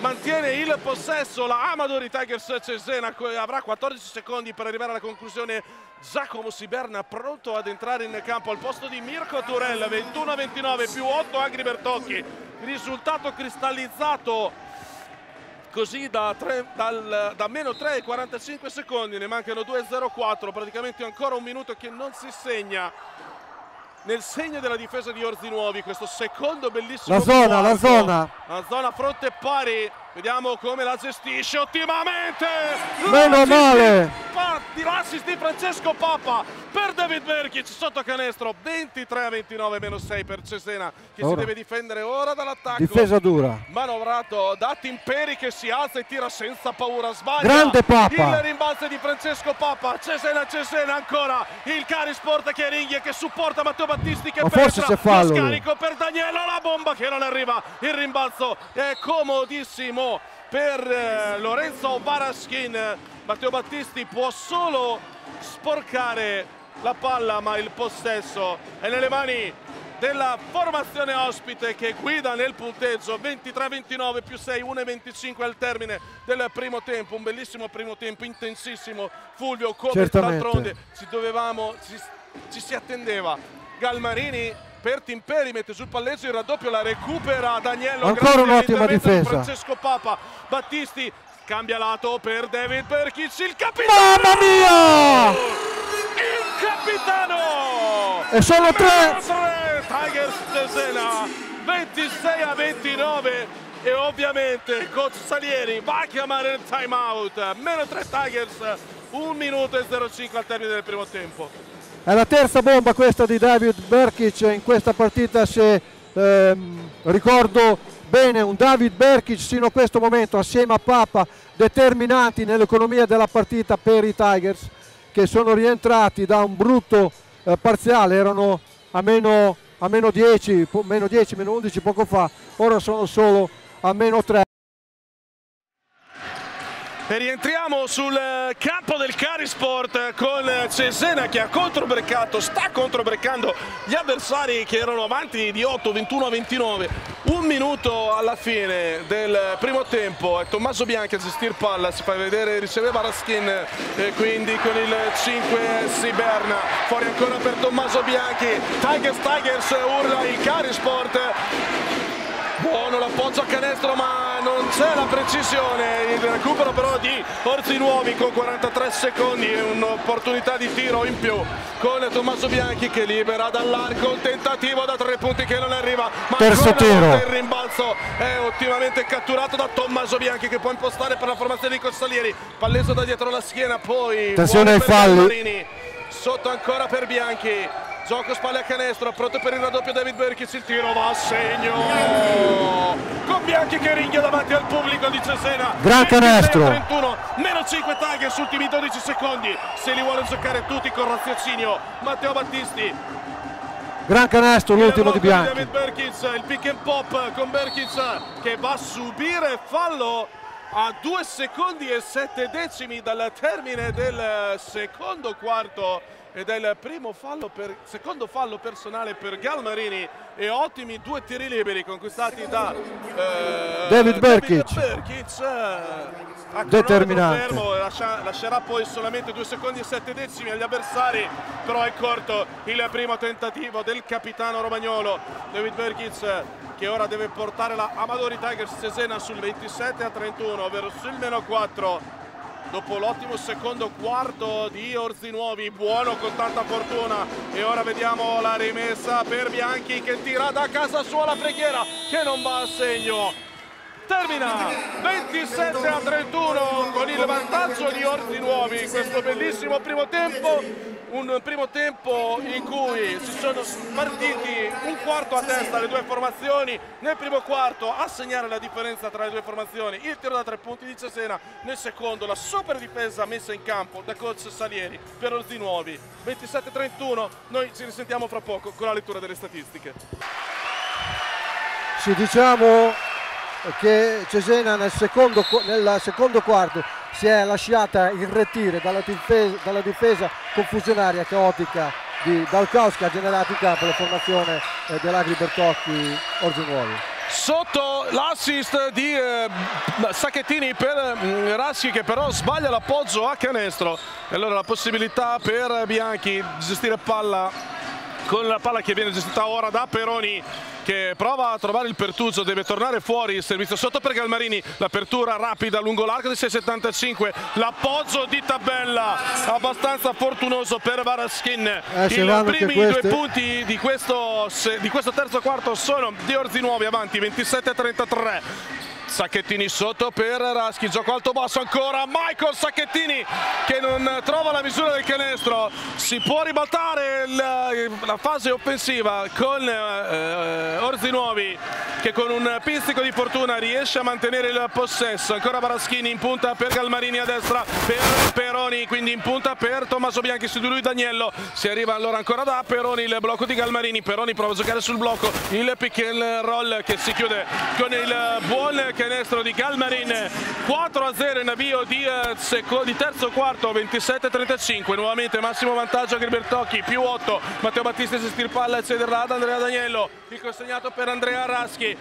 mantiene il possesso la Amadori Tigers Cesena avrà 14 secondi per arrivare alla conclusione. Giacomo Siberna pronto ad entrare in campo al posto di Mirko Turel 21-29 più 8 Agri Bertocchi. Risultato cristallizzato così da, tre, dal, da meno 3 e 45 secondi ne mancano 2-0-4 praticamente ancora un minuto che non si segna nel segno della difesa di Orzi Nuovi questo secondo bellissimo La zona, quarto. la zona. la zona fronte pari vediamo come la gestisce ottimamente Meno male. di l'assist di Francesco Papa per David Berkic sotto canestro 23 a 29 meno 6 per Cesena che Ora. si deve difendere ora dall'attacco Difesa dura. manovrato da Timperi che si alza e tira senza paura sbaglia Grande Papa. il rimbalzo di Francesco Papa Cesena Cesena ancora il Carisport che ringhia che supporta Matteo Battisti che Ma forse penetra c'è fallo. lo scarico per Danielo la bomba che non arriva il rimbalzo è comodissimo per eh, Lorenzo Baraschin Matteo Battisti può solo sporcare la palla ma il possesso è nelle mani della formazione ospite che guida nel punteggio. 23-29 più 6, 1-25 al termine del primo tempo, un bellissimo primo tempo intensissimo, Fulvio come d'altronde ci dovevamo, ci, ci si attendeva, Galmarini per Timperi mette sul palleggio il raddoppio, la recupera Daniello, Ancora un'ottima difesa. Francesco Papa, Battisti cambia lato per David Perkic, il capitano! Mamma mia! Il capitano! E sono tre! 3 Tigers Cesena 26 a 29 e ovviamente coach Salieri va a chiamare il timeout meno 3 Tigers 1 minuto e 05 al termine del primo tempo È la terza bomba questa di David Berkic in questa partita se ehm, ricordo bene un David Berkic sino a questo momento assieme a Papa determinanti nell'economia della partita per i Tigers che sono rientrati da un brutto eh, parziale. Erano a meno, a meno 10 po- meno 10 meno 11 poco fa. Ora sono solo a meno 3 e rientriamo sul eh, campo del Carisport con eh, Cesena che ha controbreccato, sta controbreccando gli avversari che erano avanti di 8, 21 a 29. Un minuto alla fine del primo tempo e Tommaso Bianchi a gestire palla, si fa vedere, riceveva Raskin e quindi con il 5 si berna. Fuori ancora per Tommaso Bianchi, Tigers Tigers urla il Carisport. Buono l'appoggio a canestro ma non c'è la precisione, il recupero però di Orzi Nuovi con 43 secondi e un'opportunità di tiro in più con Tommaso Bianchi che libera dall'arco il tentativo da tre punti che non arriva ma Terzo tiro. il rimbalzo è ottimamente catturato da Tommaso Bianchi che può impostare per la formazione di Cossalieri, palleso da dietro la schiena poi Attenzione ai falli. Galmarini. sotto ancora per Bianchi Gioco spalle a canestro, pronto per il raddoppio David Berkis, il tiro va a segno con Bianchi che ringhia davanti al pubblico di Cesena. Gran 26 a canestro. 31, meno 5 Tigers, ultimi 12 secondi, se li vuole giocare tutti con raziocinio. Matteo Battisti, gran canestro l'ultimo di Bianchi David Berkins, il pick and pop con Berkins che va a subire fallo a 2 secondi e 7 decimi dal termine del secondo quarto ed è il primo fallo per, secondo fallo personale per Galmarini e ottimi due tiri liberi conquistati da eh, David Berkic. Berkic, eh, Determinante. fermo, lascia- lascerà poi solamente 2 secondi e 7 decimi agli avversari però è corto il primo tentativo del capitano romagnolo David Berkic che ora deve portare la Amadori Tigers Cesena sul 27 a 31 ovvero sul meno 4 dopo l'ottimo secondo quarto di Orzi Nuovi, buono con tanta fortuna e ora vediamo la rimessa per Bianchi che tira da casa sua la preghiera che non va a segno. Termina 27 a 31 con il vantaggio di Orzi Nuovi in questo bellissimo primo tempo, un primo tempo in cui si sono partiti un quarto a testa le due formazioni, nel primo quarto a segnare la differenza tra le due formazioni il tiro da tre punti di Cesena, nel secondo la super difesa messa in campo da coach Salieri per Orzi Nuovi, 27 a 31, noi ci risentiamo fra poco con la lettura delle statistiche. Sì, diciamo che Cesena nel secondo, nel secondo quarto si è lasciata irretire dalla difesa, dalla difesa confusionaria caotica di Dalkaus che ha generato in campo la formazione eh, dell'Agri Bertocchi Orzi Nuovi. Sotto l'assist di eh, Sacchettini per mm, Raschi che però sbaglia l'appoggio a canestro e allora la possibilità per Bianchi di gestire palla con la palla che viene gestita ora da Peroni che prova a trovare il pertugio, deve tornare fuori il servizio sotto per Galmarini, l'apertura rapida lungo l'arco di 6,75, l'appoggio di tabella abbastanza fortunoso per Varaschin. Eh, I primi due queste. punti di questo, di questo terzo quarto sono di Orzi Nuovi avanti 27 a 33. Sacchettini sotto per Raschi, gioco alto basso ancora, Michael Sacchettini che non trova la misura del canestro, si può ribaltare la, la fase offensiva con eh, Orzi Nuovi che con un pizzico di fortuna riesce a mantenere il possesso, ancora Baraschini in punta per Galmarini a destra, per Peroni, quindi in punta per Tommaso Bianchi, su di lui Daniello, si arriva allora ancora da Peroni, il blocco di Galmarini, Peroni prova a giocare sul blocco, il pick and roll che si chiude con il buon canestro di Galmarin 4 a 0 in avvio di, uh, di terzo quarto 27-35 nuovamente massimo vantaggio a Gribertocchi più 8 Matteo Battista si stirpa palla e cederla ad Andrea Daniello. Il consegnato per Andrea Raschi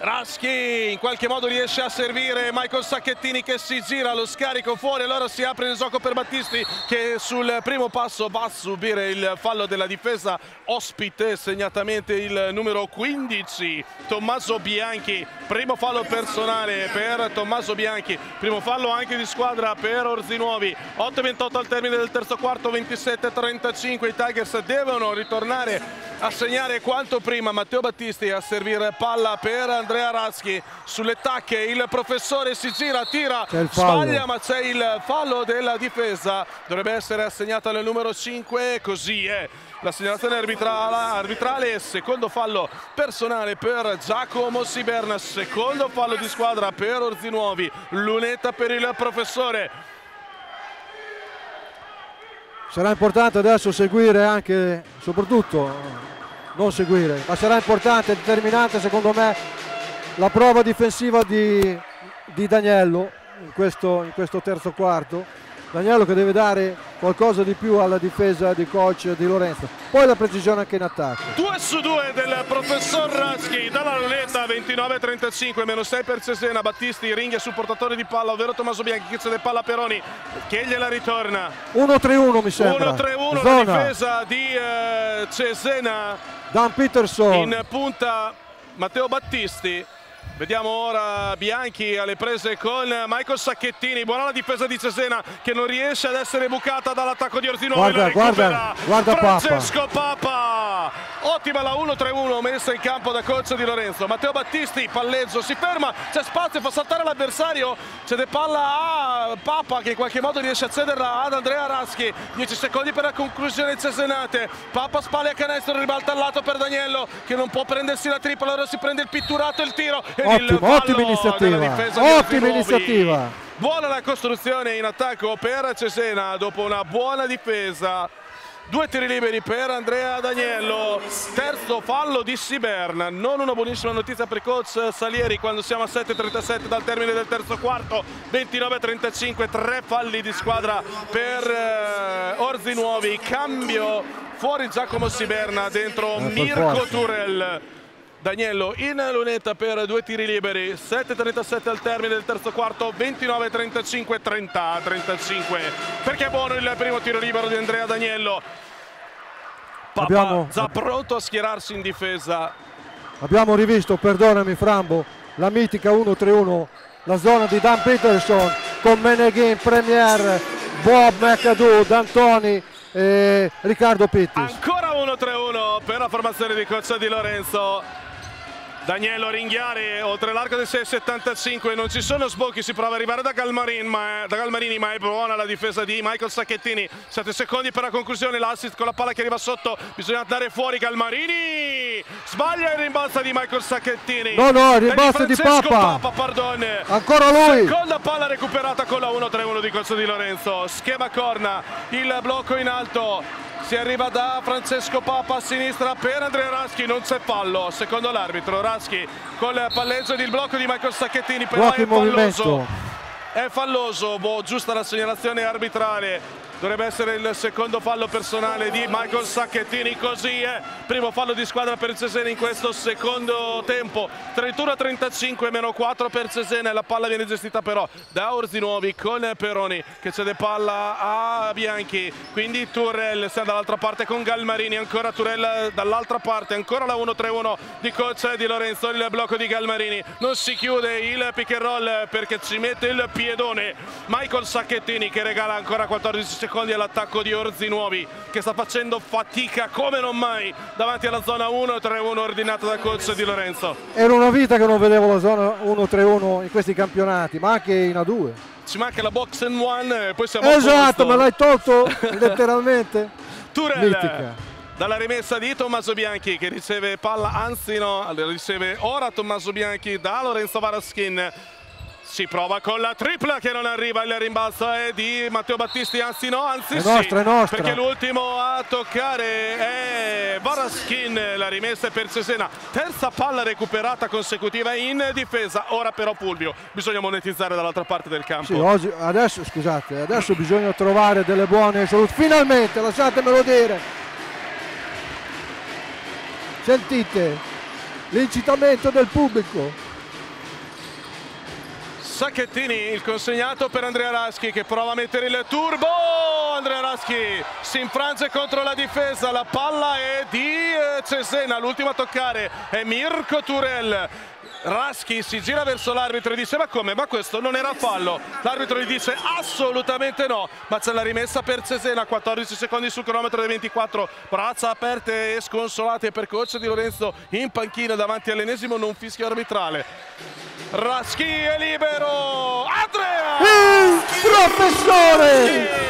Raschi in qualche modo riesce a servire Michael Sacchettini che si gira lo scarico fuori allora si apre il gioco per Battisti che sul primo passo va a subire il fallo della difesa ospite segnatamente il numero 15 Tommaso Bianchi primo fallo personale per Tommaso Bianchi primo fallo anche di squadra per Orzinuovi 8-28 al termine del terzo quarto 27-35 i Tigers devono ritornare a segnare quanto prima Matteo Battisti a servire palla per Andrea Raschi sulle tacche il professore si gira, tira, sbaglia ma c'è il fallo della difesa. Dovrebbe essere assegnato nel numero 5 così è. La segnalazione arbitrale, arbitrale secondo fallo personale per Giacomo Siberna secondo fallo di squadra per Orzinuovi lunetta per il professore. Sarà importante adesso seguire anche soprattutto non seguire, ma sarà importante, determinante secondo me la prova difensiva di, di Daniello in questo, in questo terzo quarto. Daniello che deve dare qualcosa di più alla difesa di coach di Lorenzo. Poi la precisione anche in attacco. 2 su 2 del professor Raschi dalla lunetta 29-35, meno 6 per Cesena, Battisti ringhia sul portatore di palla, ovvero Tommaso Bianchi che cede palla a Peroni che gliela ritorna. 1-3-1 mi sembra. 1-3-1 la difesa di eh, Cesena. Dan Peterson. In punta Matteo Battisti. Vediamo ora Bianchi alle prese con Michael Sacchettini. Buona la difesa di Cesena che non riesce ad essere bucata dall'attacco di Orsino. Guarda, guarda, guarda Francesco Papa. Papa. Ottima la 1-3-1 messa in campo da coach di Lorenzo. Matteo Battisti, palleggio, si ferma, c'è spazio, fa saltare l'avversario. Cede palla a Papa che in qualche modo riesce a cederla ad Andrea Raschi. 10 secondi per la conclusione cesenate. Papa spalle a canestro, ribalta al lato per Daniello che non può prendersi la tripla. Allora si prende il pitturato e il tiro. E Ottimo, ottima iniziativa. Ottima iniziativa. Buona la costruzione in attacco per Cesena dopo una buona difesa. Due tiri liberi per Andrea Daniello, terzo fallo di Siberna, non una buonissima notizia per coach Salieri quando siamo a 7.37 dal termine del terzo quarto, 29-35, tre falli di squadra per eh, Orzi Nuovi, cambio fuori Giacomo Siberna, dentro Mirko Turel. Daniello in lunetta per due tiri liberi. 7.37 al termine del terzo quarto 29-35 30-35 perché è buono il primo tiro libero di Andrea Daniello? Papa abbiamo, già pronto a schierarsi in difesa. Abbiamo rivisto perdonami Frambo la mitica 1-3-1 la zona di Dan Peterson con Meneghin, Premier Bob McAdoo, D'Antoni e Riccardo Pittis. Ancora 1-3-1 per la formazione di Coccia di Lorenzo Daniello a ringhiare oltre l'arco del 6,75 non ci sono sbocchi si prova ad arrivare da, Galmarin, ma da Galmarini ma è buona la difesa di Michael Sacchettini. 7 secondi per la conclusione l'assist con la palla che arriva sotto bisogna andare fuori Galmarini! Sbaglia il rimbalzo di Michael Sacchettini. No no il rimbalzo di, di Papa, Papa ancora lui. Seconda palla recuperata con la 1-3-1 di Corso di Lorenzo. Schema corna il blocco in alto si arriva da Francesco Papa a sinistra per Andrea Raschi, non c'è fallo, secondo l'arbitro Raschi col palleggio ed il blocco di Michael Sacchettini, però è falloso, è falloso, boh, giusta la segnalazione arbitrale dovrebbe essere il secondo fallo personale di Michael Sacchettini così è. Primo fallo di squadra per Cesena in questo secondo tempo. 31 35 meno 4 per Cesena la palla viene gestita però da Orzinuovi con Peroni che cede palla a Bianchi. Quindi Turrell sta dall'altra parte con Galmarini ancora Turrell dall'altra parte ancora la 1-3-1 di coach di Lorenzo il blocco di Galmarini. Non si chiude il pick and roll perché ci mette il piedone. Michael Sacchettini che regala ancora 14 secondi all'attacco di Orzi Nuovi che sta facendo fatica come non mai davanti alla zona 1 3-1 ordinata dal coach di Lorenzo Era una vita che non vedevo la zona 1-3-1 in questi campionati, ma anche in A2. ci manca la box and one poi siamo Esatto, me l'hai tolto letteralmente. Turel Mitica. dalla rimessa di Tommaso Bianchi che riceve palla, anzi no, riceve ora Tommaso Bianchi da Lorenzo Varaschin. Si prova con la tripla che non arriva, il rimbalzo è di Matteo Battisti, anzi no, anzi È sì, nostra, è nostra. perché l'ultimo a toccare è Varaschin, la rimessa è per Cesena, terza palla recuperata consecutiva in difesa, ora però Fulvio, bisogna monetizzare dall'altra parte del campo. Sì, oggi, adesso, scusate, adesso bisogna trovare delle buone soluzioni. Finalmente, lasciatemelo dire. Sentite l'incitamento del pubblico. Sacchettini, il consegnato per Andrea Raschi che prova a mettere il turbo. Andrea Raschi si infrange contro la difesa. La palla è di eh, Cesena. L'ultimo a toccare è Mirko Turel. Raschi si gira verso l'arbitro e dice ma come? Ma questo non era fallo. L'arbitro gli dice assolutamente no. Ma c'è la rimessa per Cesena. 14 secondi sul cronometro dei 24. Braccia aperte e sconsolate per coach di Lorenzo in panchina davanti all'ennesimo non fischio arbitrale. Raschi è libero. Andrea! Il professore!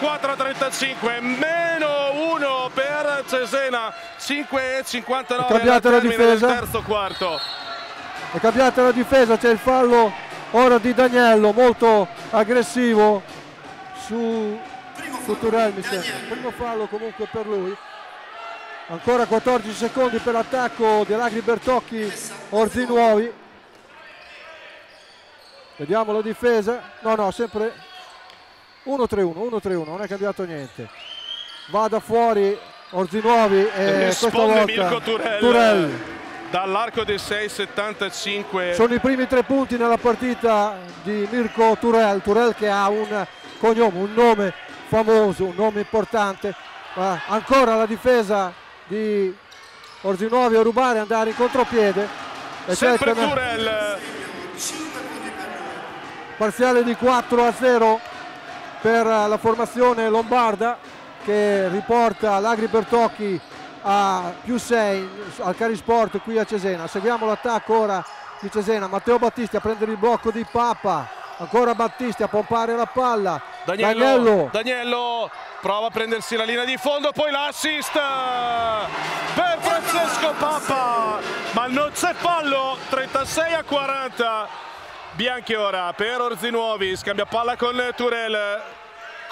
34-35, meno 1 per Cesena, 5-59 È cambiata la difesa? del terzo quarto. È cambiata la difesa, c'è il fallo ora di Daniello, molto aggressivo su, su Turel, mi sembra. Primo fallo comunque per lui. Ancora 14 secondi per l'attacco dell'Agri Bertocchi Orzi Nuovi. Vediamo la difesa. No, no, sempre 1-3-1, 1-3-1, non è cambiato niente. Va da fuori Orzi Nuovi e questa Risponde volta Mirko Turel. Turel. Dall'arco dei 6-75. Sono i primi tre punti nella partita di Mirko Turel, Turel che ha un cognome, un nome famoso, un nome importante. Ma ancora la difesa di Orzinuovi a rubare, andare in contropiede. E Sempre cercano- Turel. parziale di 4 a 0 per la formazione lombarda che riporta l'Agri Bertocchi a più 6 al Carisport qui a Cesena. Seguiamo l'attacco ora di Cesena. Matteo Battisti a prendere il blocco di Papa. Ancora Battisti a pompare la palla. Daniello, Daniello. Daniello prova a prendersi la linea di fondo, poi l'assist per Francesco Papa, ma non c'è fallo, 36 a 40. Bianchi ora per Orzinuovi, scambia palla con Turel,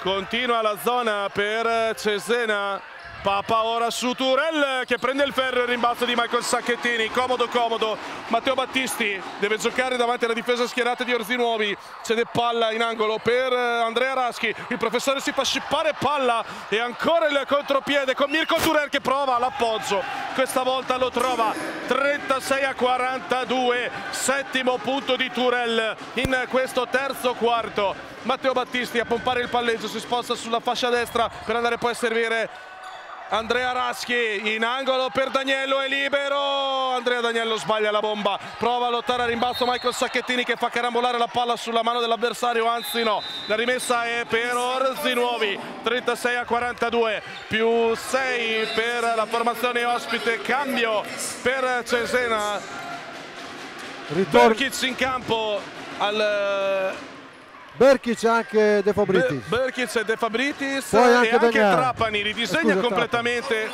continua la zona per Cesena. Papa ora su Turel che prende il ferro e rimbalzo di Michael Sacchettini, comodo comodo. Matteo Battisti deve giocare davanti alla difesa schierata di Orzinuovi, cede palla in angolo per eh, Andrea Raschi, il professore si fa scippare palla e ancora il contropiede con Mirko Turel che prova l'appoggio, questa volta lo trova 36 a 42, settimo punto di Turel in questo terzo quarto. Matteo Battisti a pompare il palleggio, si sposta sulla fascia destra per andare poi a servire Andrea Raschi in angolo per Daniello è libero Andrea Daniello sbaglia la bomba prova a lottare a rimbalzo Michael Sacchettini che fa carambolare la palla sulla mano dell'avversario anzi no la rimessa è per Orzinuovi 36 a 42 più 6 per la formazione ospite cambio per Cesena Ritorno. Berkic in campo al Berkic anche De Fabritis. Be- Berkic e De Fabritis Poi e anche. Trapani ridisegna Scusa, completamente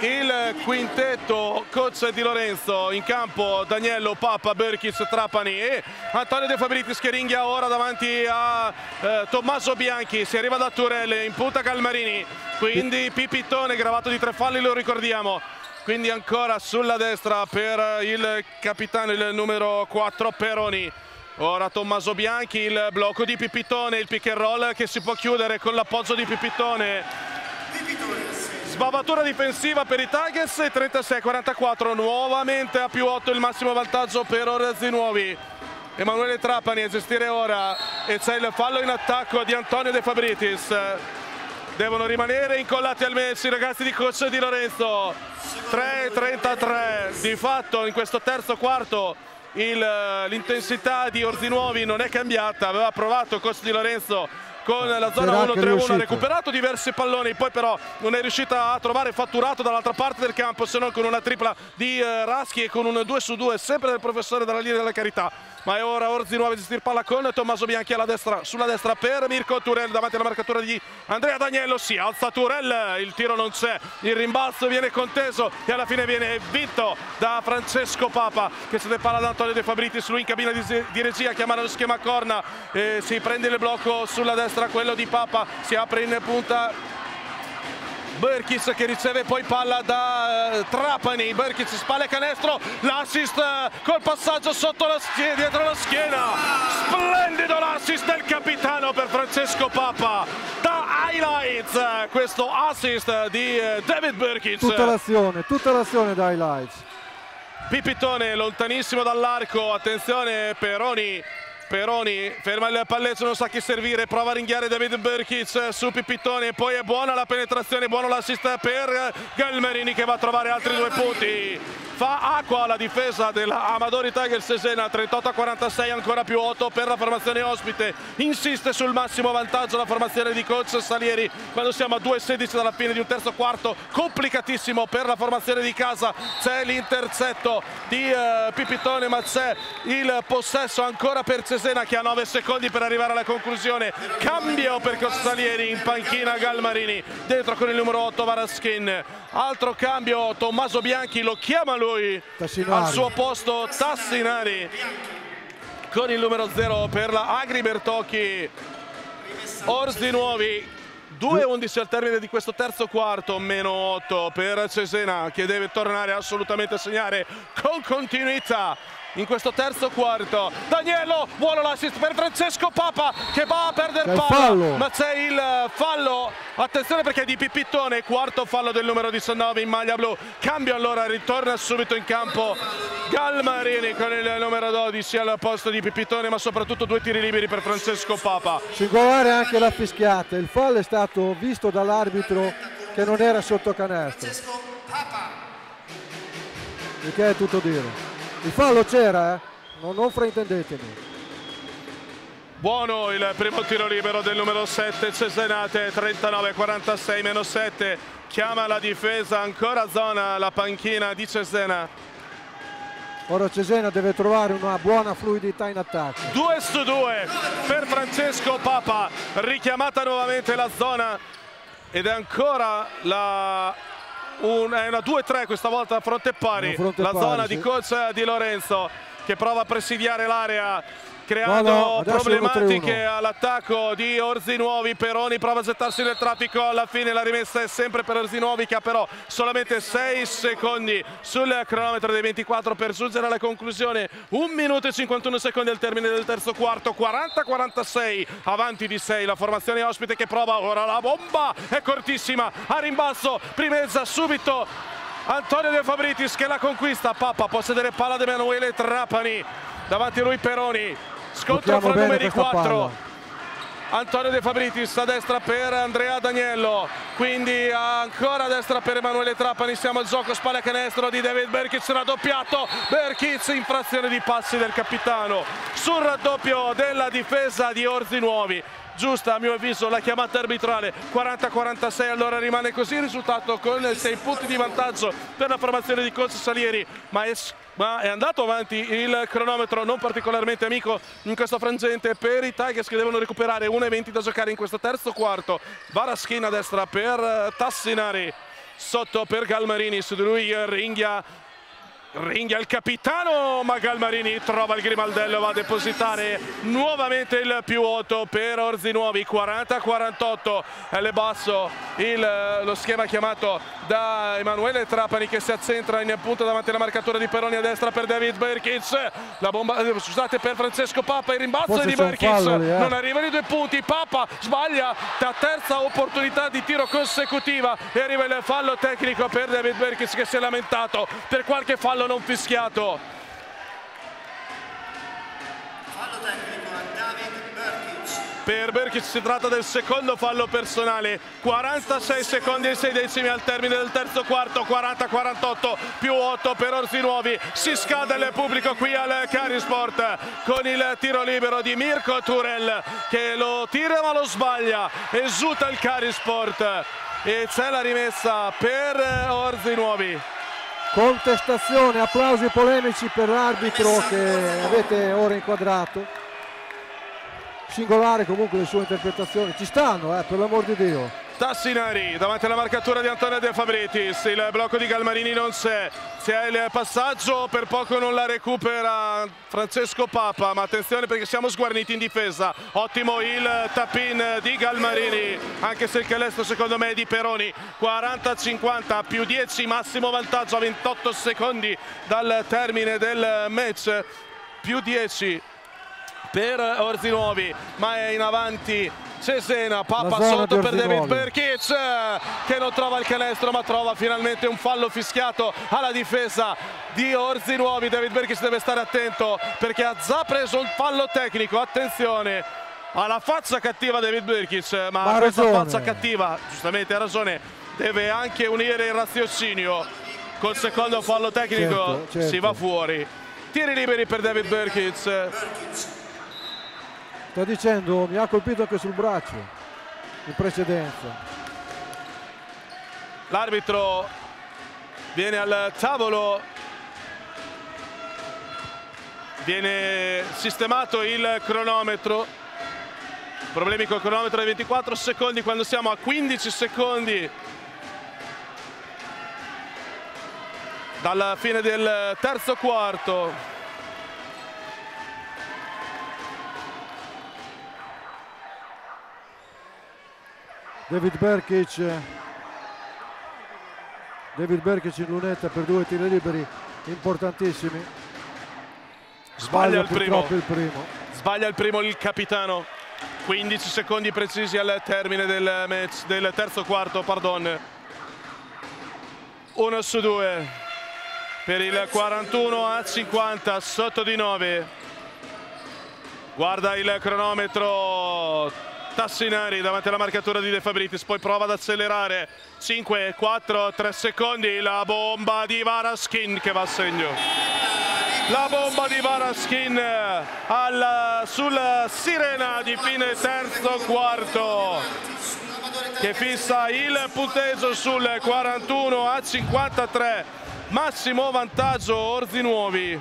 il quintetto. Coach di Lorenzo in campo Daniello, Papa, Berkic, Trapani e Antonio De Fabritis che ringhia ora davanti a eh, Tommaso Bianchi. Si arriva da Turelle in punta Calmarini. Quindi Pipittone gravato di tre falli lo ricordiamo. Quindi ancora sulla destra per il capitano il numero 4 Peroni Ora Tommaso Bianchi, il blocco di Pipittone, il pick and roll che si può chiudere con l'appoggio di Pipittone. Sbavatura difensiva per i Tigers e 36-44, nuovamente a più 8 il massimo vantaggio per Orazzi Nuovi. Emanuele Trapani a gestire ora e c'è il fallo in attacco di Antonio De Fabritis. Devono rimanere incollati al Messi i ragazzi di coach di Lorenzo. 3-33 di fatto in questo terzo quarto l'intensità di Orzinuovi non è cambiata, aveva provato Costi di Lorenzo con la zona 1-3-1 ha recuperato diversi palloni poi però non è riuscita a trovare fatturato dall'altra parte del campo se non con una tripla di eh, Raschi e con un 2 su 2 sempre del professore della linea della carità. Ma è ora Orzi nuova gestire palla con Tommaso Bianchi alla destra, sulla destra per Mirko Turel davanti alla marcatura di Andrea Daniello. Si alza Turel, il tiro non c'è il rimbalzo viene conteso e alla fine viene vinto da Francesco Papa che cede palla ad Antonio De Fabritis lui in cabina di, di regia chiama lo schema corna eh, si prende il blocco sulla destra quello di Papa si apre in punta. Berkis che riceve poi palla da uh, Trapani, Berkis spalla e canestro, l'assist uh, col passaggio sotto la schiena, dietro la schiena, splendido l'assist del capitano per Francesco Papa, da highlights uh, questo assist di David Berkis. Tutta l'azione, tutta l'azione da highlights. Pipitone lontanissimo dall'arco, attenzione Peroni Peroni ferma il palleggio, non sa chi servire, prova a ringhiare David Berkic su Pipittoni poi è buona la penetrazione, buono l'assist per Galmerini che va a trovare altri due punti fa acqua la difesa dell'Amadori Tiger Cesena 38 a 46 ancora più 8 per la formazione ospite. Insiste sul massimo vantaggio la formazione di coach Salieri quando siamo a 2-16 dalla fine di un terzo quarto complicatissimo per la formazione di casa. C'è l'intercetto di uh, Pipitone ma c'è il possesso ancora per Cesena che ha 9 secondi per arrivare alla conclusione. Cambio per coach Salieri in panchina Galmarini dentro con il numero 8 Varaschin altro cambio Tommaso Bianchi lo chiama lui lui Tassinari. al suo posto Tassinari con il numero 0 per la Agri Bertocchi. Ors di Nuovi 2-11 al termine di questo terzo quarto, meno 8 per Cesena che deve tornare assolutamente a segnare con continuità in questo terzo quarto. Daniello, buono l'assist per Francesco Papa che va a perdere palla, ma c'è il fallo. Attenzione perché è di Pipittone, quarto fallo del numero 19 in maglia blu. Cambio allora, ritorna subito in campo Galmarini con il numero 12 al posto di Pipittone, ma soprattutto due tiri liberi per Francesco Papa. Singolare anche la fischiata, il fallo è stato visto dall'arbitro che non era sotto canestro. Il che è tutto dire. Il fallo c'era, eh? non, non fraintendetemi. Buono il primo tiro libero del numero 7 Cesenate 39-46 meno 7 chiama la difesa ancora zona la panchina di Cesena ora Cesena deve trovare una buona fluidità in attacco 2 su 2 per Francesco Papa richiamata nuovamente la zona ed è ancora la un, è una 2-3 questa volta a fronte pari fronte la pari, zona sì. di coach di Lorenzo che prova a presidiare l'area creando problematiche all'attacco di Orzinuovi Peroni prova a gettarsi nel traffico. Alla fine la rimessa è sempre per Orzinuovi che ha però solamente 6 secondi sul cronometro dei 24 per giungere alla conclusione. 1 minuto e 51 secondi al termine del terzo quarto. 40-46 avanti di 6 la formazione ospite che prova ora la bomba. È cortissima a rimbalzo primezza subito Antonio De Fabritis che la conquista. Papa possedere palla di Emanuele Trapani. Davanti a lui Peroni scontro fra numeri 4 Antonio De Fabritis a destra per Andrea Daniello. Quindi ancora a destra per Emanuele Trapani. Siamo al gioco spalla canestro di David Berkic raddoppiato. Berkic in frazione di passi del capitano. Sul raddoppio della difesa di Orzi Nuovi giusta a mio avviso la chiamata arbitrale. 40-46 allora rimane così il risultato con 6 punti di vantaggio per la formazione di coach Salieri ma è, ma è andato avanti il cronometro non particolarmente amico in questo frangente per i Tigers che devono recuperare 1-20 da giocare in questo terzo quarto. Varaschina a destra per Tassinari sotto per Galmarini su di lui ringhia Ringhia il capitano, ma Galmarini trova il grimaldello, va a depositare nuovamente il più 8 per Orzi Nuovi, 40-48, L basso il, lo schema chiamato da Emanuele Trapani che si accentra in punta davanti alla marcatura di Peroni a destra per David Berkins, la bomba, eh, scusate, per Francesco Papa, il rimbalzo di Berkins, eh. non arrivano i due punti, Papa sbaglia da terza opportunità di tiro consecutiva e arriva il fallo tecnico per David Berkins che si è lamentato per qualche fallo fallo non fischiato. Fallo tecnico a David Berkic. per Berkic si tratta del secondo fallo personale 46 secondi e 6 decimi al termine del terzo quarto 40-48 più 8 per Orzinuovi si scade il pubblico qui al Carisport con il tiro libero di Mirko Turel che lo tira ma lo sbaglia esulta il Carisport e c'è la rimessa per Orzinuovi contestazione applausi polemici per l'arbitro che avete ora inquadrato. Singolare comunque le sue interpretazioni, ci stanno eh, per l'amor di Dio. Tassinari davanti alla marcatura di Antonio De Fabritis, il blocco di Galmarini non c'è, c'è il passaggio, per poco non la recupera Francesco Papa, ma attenzione perché siamo sguarniti in difesa, ottimo il tapin di Galmarini, anche se il canestro secondo me è di Peroni, 40-50 più 10 massimo vantaggio a 28 secondi dal termine del match, più 10 per Orzinuovi ma è in avanti Cesena, Papa sotto per David Berkic che non trova il canestro ma trova finalmente un fallo fischiato alla difesa di Orzinuovi David Berkic deve stare attento perché ha già preso un fallo tecnico. Attenzione alla faccia cattiva David Berkic ma, ma questa ragione. faccia cattiva giustamente ha ragione deve anche unire il raziocinio. Col secondo fallo tecnico certo, certo. si va fuori. Tiri liberi per David Berkic sta dicendo mi ha colpito anche sul braccio in precedenza. L'arbitro viene al tavolo. Viene sistemato il cronometro. Problemi col cronometro ai 24 secondi quando siamo a 15 secondi dalla fine del terzo quarto David Berkic. David Berkic in lunetta per due tiri liberi importantissimi. Sbaglia, il primo. il primo. Sbaglia il primo il capitano. 15 secondi precisi al termine del, match, del terzo quarto pardon. 1 su 2 per il 41 a 50 sotto di 9 guarda il cronometro Tassinari davanti alla marcatura di De Fabritis, poi prova ad accelerare, 5, 4, 3 secondi, la bomba di Varaskin che va a segno. La bomba di Varaskin al, sul Sirena di fine terzo quarto che fissa il punteggio sul 41 a 53, massimo vantaggio Orzinuovi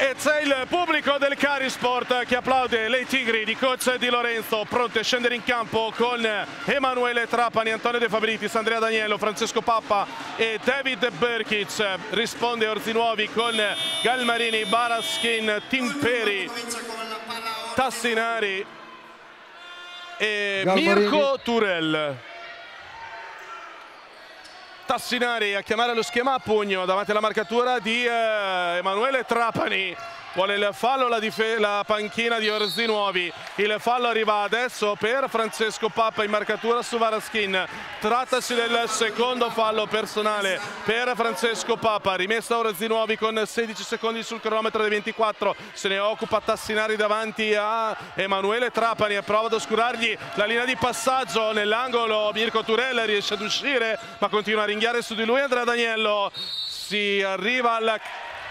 e c'è il pubblico del Carisport che applaude le Tigri di coach Di Lorenzo pronti a scendere in campo con Emanuele Trapani, Antonio De Fabritis, Andrea Daniello, Francesco Pappa e David Berkic risponde Orzinuovi con Galmarini, Baraskin, Timperi Tassinari e Galmarini. Mirko Turel Tassinari a chiamare lo schema a pugno davanti alla marcatura di eh, Emanuele Trapani vuole il fallo la, la, panchina di Orzinuovi il fallo arriva adesso per Francesco Pappa in marcatura su Varaschin trattasi del secondo fallo personale per Francesco Pappa. Rimessa Orzinuovi con 16 secondi sul cronometro dei 24 se ne occupa Tassinari davanti a Emanuele Trapani. E prova ad oscurargli la linea di passaggio. Nell'angolo Mirko Turella riesce ad uscire ma continua a ringhiare su di lui Andrea Daniello. Si arriva al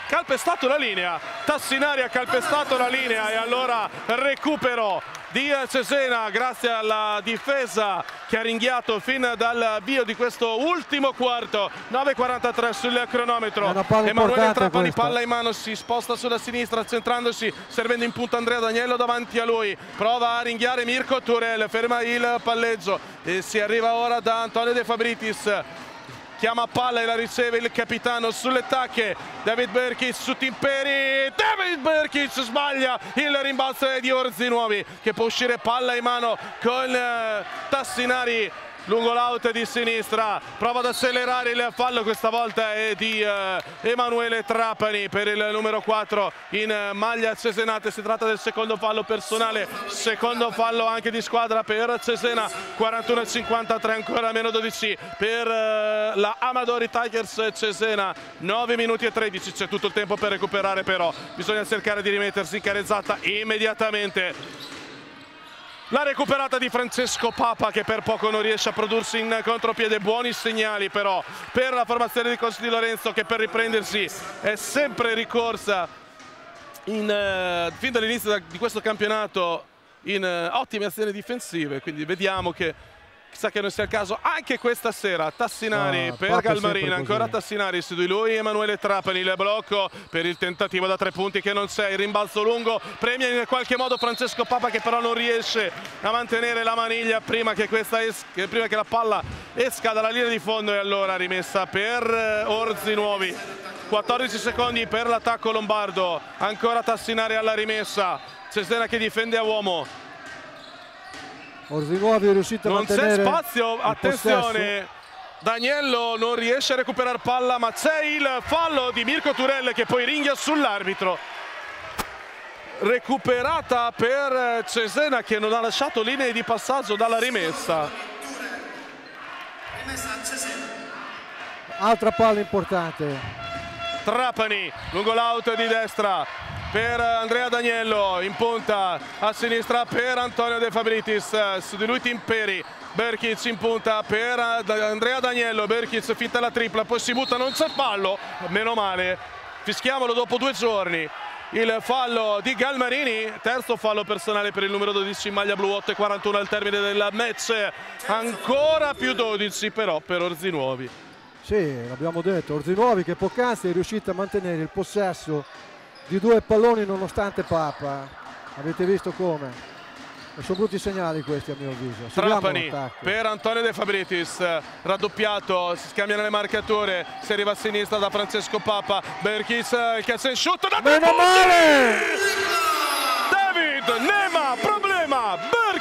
calpestato la linea, Tassinari ha calpestato la linea e allora recupero di Cesena grazie alla difesa che ha ringhiato fin dall'avvio di questo ultimo quarto. 9.43 sul cronometro. Emanuele Trapani palla in mano si sposta sulla sinistra centrandosi servendo in punto Andrea Daniello davanti a lui. Prova a ringhiare Mirko Turel ferma il palleggio. E si arriva ora da Antonio De Fabritis chiama palla e la riceve il capitano sulle tacche. David Berkic su Timperi. David Berkic sbaglia il rimbalzo di Orzi Nuovi che può uscire palla in mano con eh, Tassinari lungo l'out di sinistra. Prova ad accelerare il fallo questa volta è di uh, Emanuele Trapani per il numero 4 in uh, maglia cesenate. Si tratta del secondo fallo personale secondo fallo anche di squadra per Cesena. 41-53 ancora meno 12 per uh, la Amadori Tigers Cesena. 9 minuti e 13 c'è tutto il tempo per recuperare però. Bisogna cercare di rimettersi in carezzata immediatamente La recuperata di Francesco Papa che per poco non riesce a prodursi in contropiede. Buoni segnali però per la formazione di Costi di Lorenzo che per riprendersi è sempre ricorsa in, uh, fin dall'inizio di questo campionato in uh, ottime azioni difensive. Quindi vediamo che Chissà che non sia il caso anche questa sera. Tassinari ah, per Galmarina, ancora Tassinari su di lui. Emanuele Trapani, il blocco per il tentativo da tre punti che non c'è. Il rimbalzo lungo premia in qualche modo Francesco Papa che però non riesce a mantenere la maniglia prima che, prima che la palla esca dalla linea di fondo. E allora rimessa per eh, Orzi Nuovi. 14 secondi per l'attacco lombardo. Ancora Tassinari alla rimessa. Cesena che difende a uomo Orzinuovi è riuscito a non mantenere Non c'è spazio, attenzione. Daniello non riesce a recuperare palla, ma c'è il fallo di Mirko Turelle che poi ringhia sull'arbitro. Recuperata per Cesena che non ha lasciato linee di passaggio dalla rimessa. Altra palla importante. Trapani, lungo l'auto di destra, per Andrea Daniello in punta a sinistra per Antonio De Fabritis su di lui Timperi Berkic in punta per Andrea Daniello Berkic fitta la tripla poi si butta non c'è fallo meno male fischiamolo dopo due giorni il fallo di Galmarini terzo fallo personale per il numero 12 in maglia blu 8 e 41 al termine del match ancora più 12 però per Orzinuovi sì, l'abbiamo detto, Orzinuovi che poc'anzi è riuscito a mantenere il possesso di due palloni nonostante Papa. Avete visto come? E sono brutti segnali questi a mio avviso. Trapani per Antonio De Fabritis, raddoppiato, si scambiano le marcature, si arriva a sinistra da Francesco Papa, Berkis, il catch and shoot da Meno male! David Nema, problema,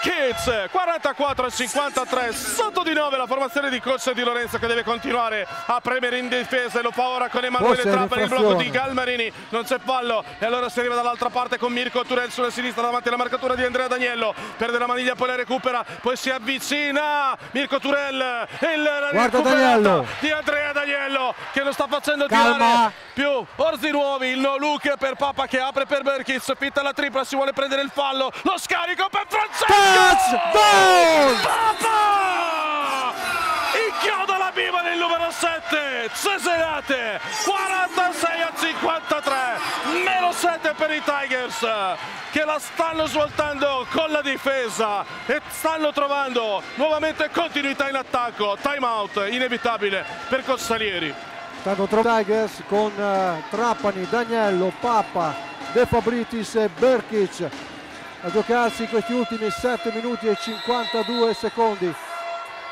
Berkic 44 a 53 sotto di 9 la formazione di coach di Lorenzo che deve continuare a premere in difesa e lo fa ora con Emanuele Trapani il blocco di Galmarini non c'è fallo e allora si arriva dall'altra parte con Mirko Turel sulla sinistra davanti alla marcatura di Andrea Daniello perde la maniglia poi la recupera poi si avvicina Mirko Turel il guarda Daniello. di Andrea Daniello che lo sta facendo Calma. tirare più Orzi Nuovi il no look per Papa che apre per Berkis fitta la tripla si vuole prendere il fallo lo scarico per Francesco Touchdown! Papa! Inchioda la bimba nel numero 7, Cesenate, 46 a 53, meno 7 per i Tigers che la stanno svoltando con la difesa e stanno trovando nuovamente continuità in attacco, time out inevitabile per Cossalieri. Stanno trovando Tigers con uh, Trapani, Daniello, Papa, De Fabritis e Berkic a giocarsi questi ultimi 7 minuti e 52 secondi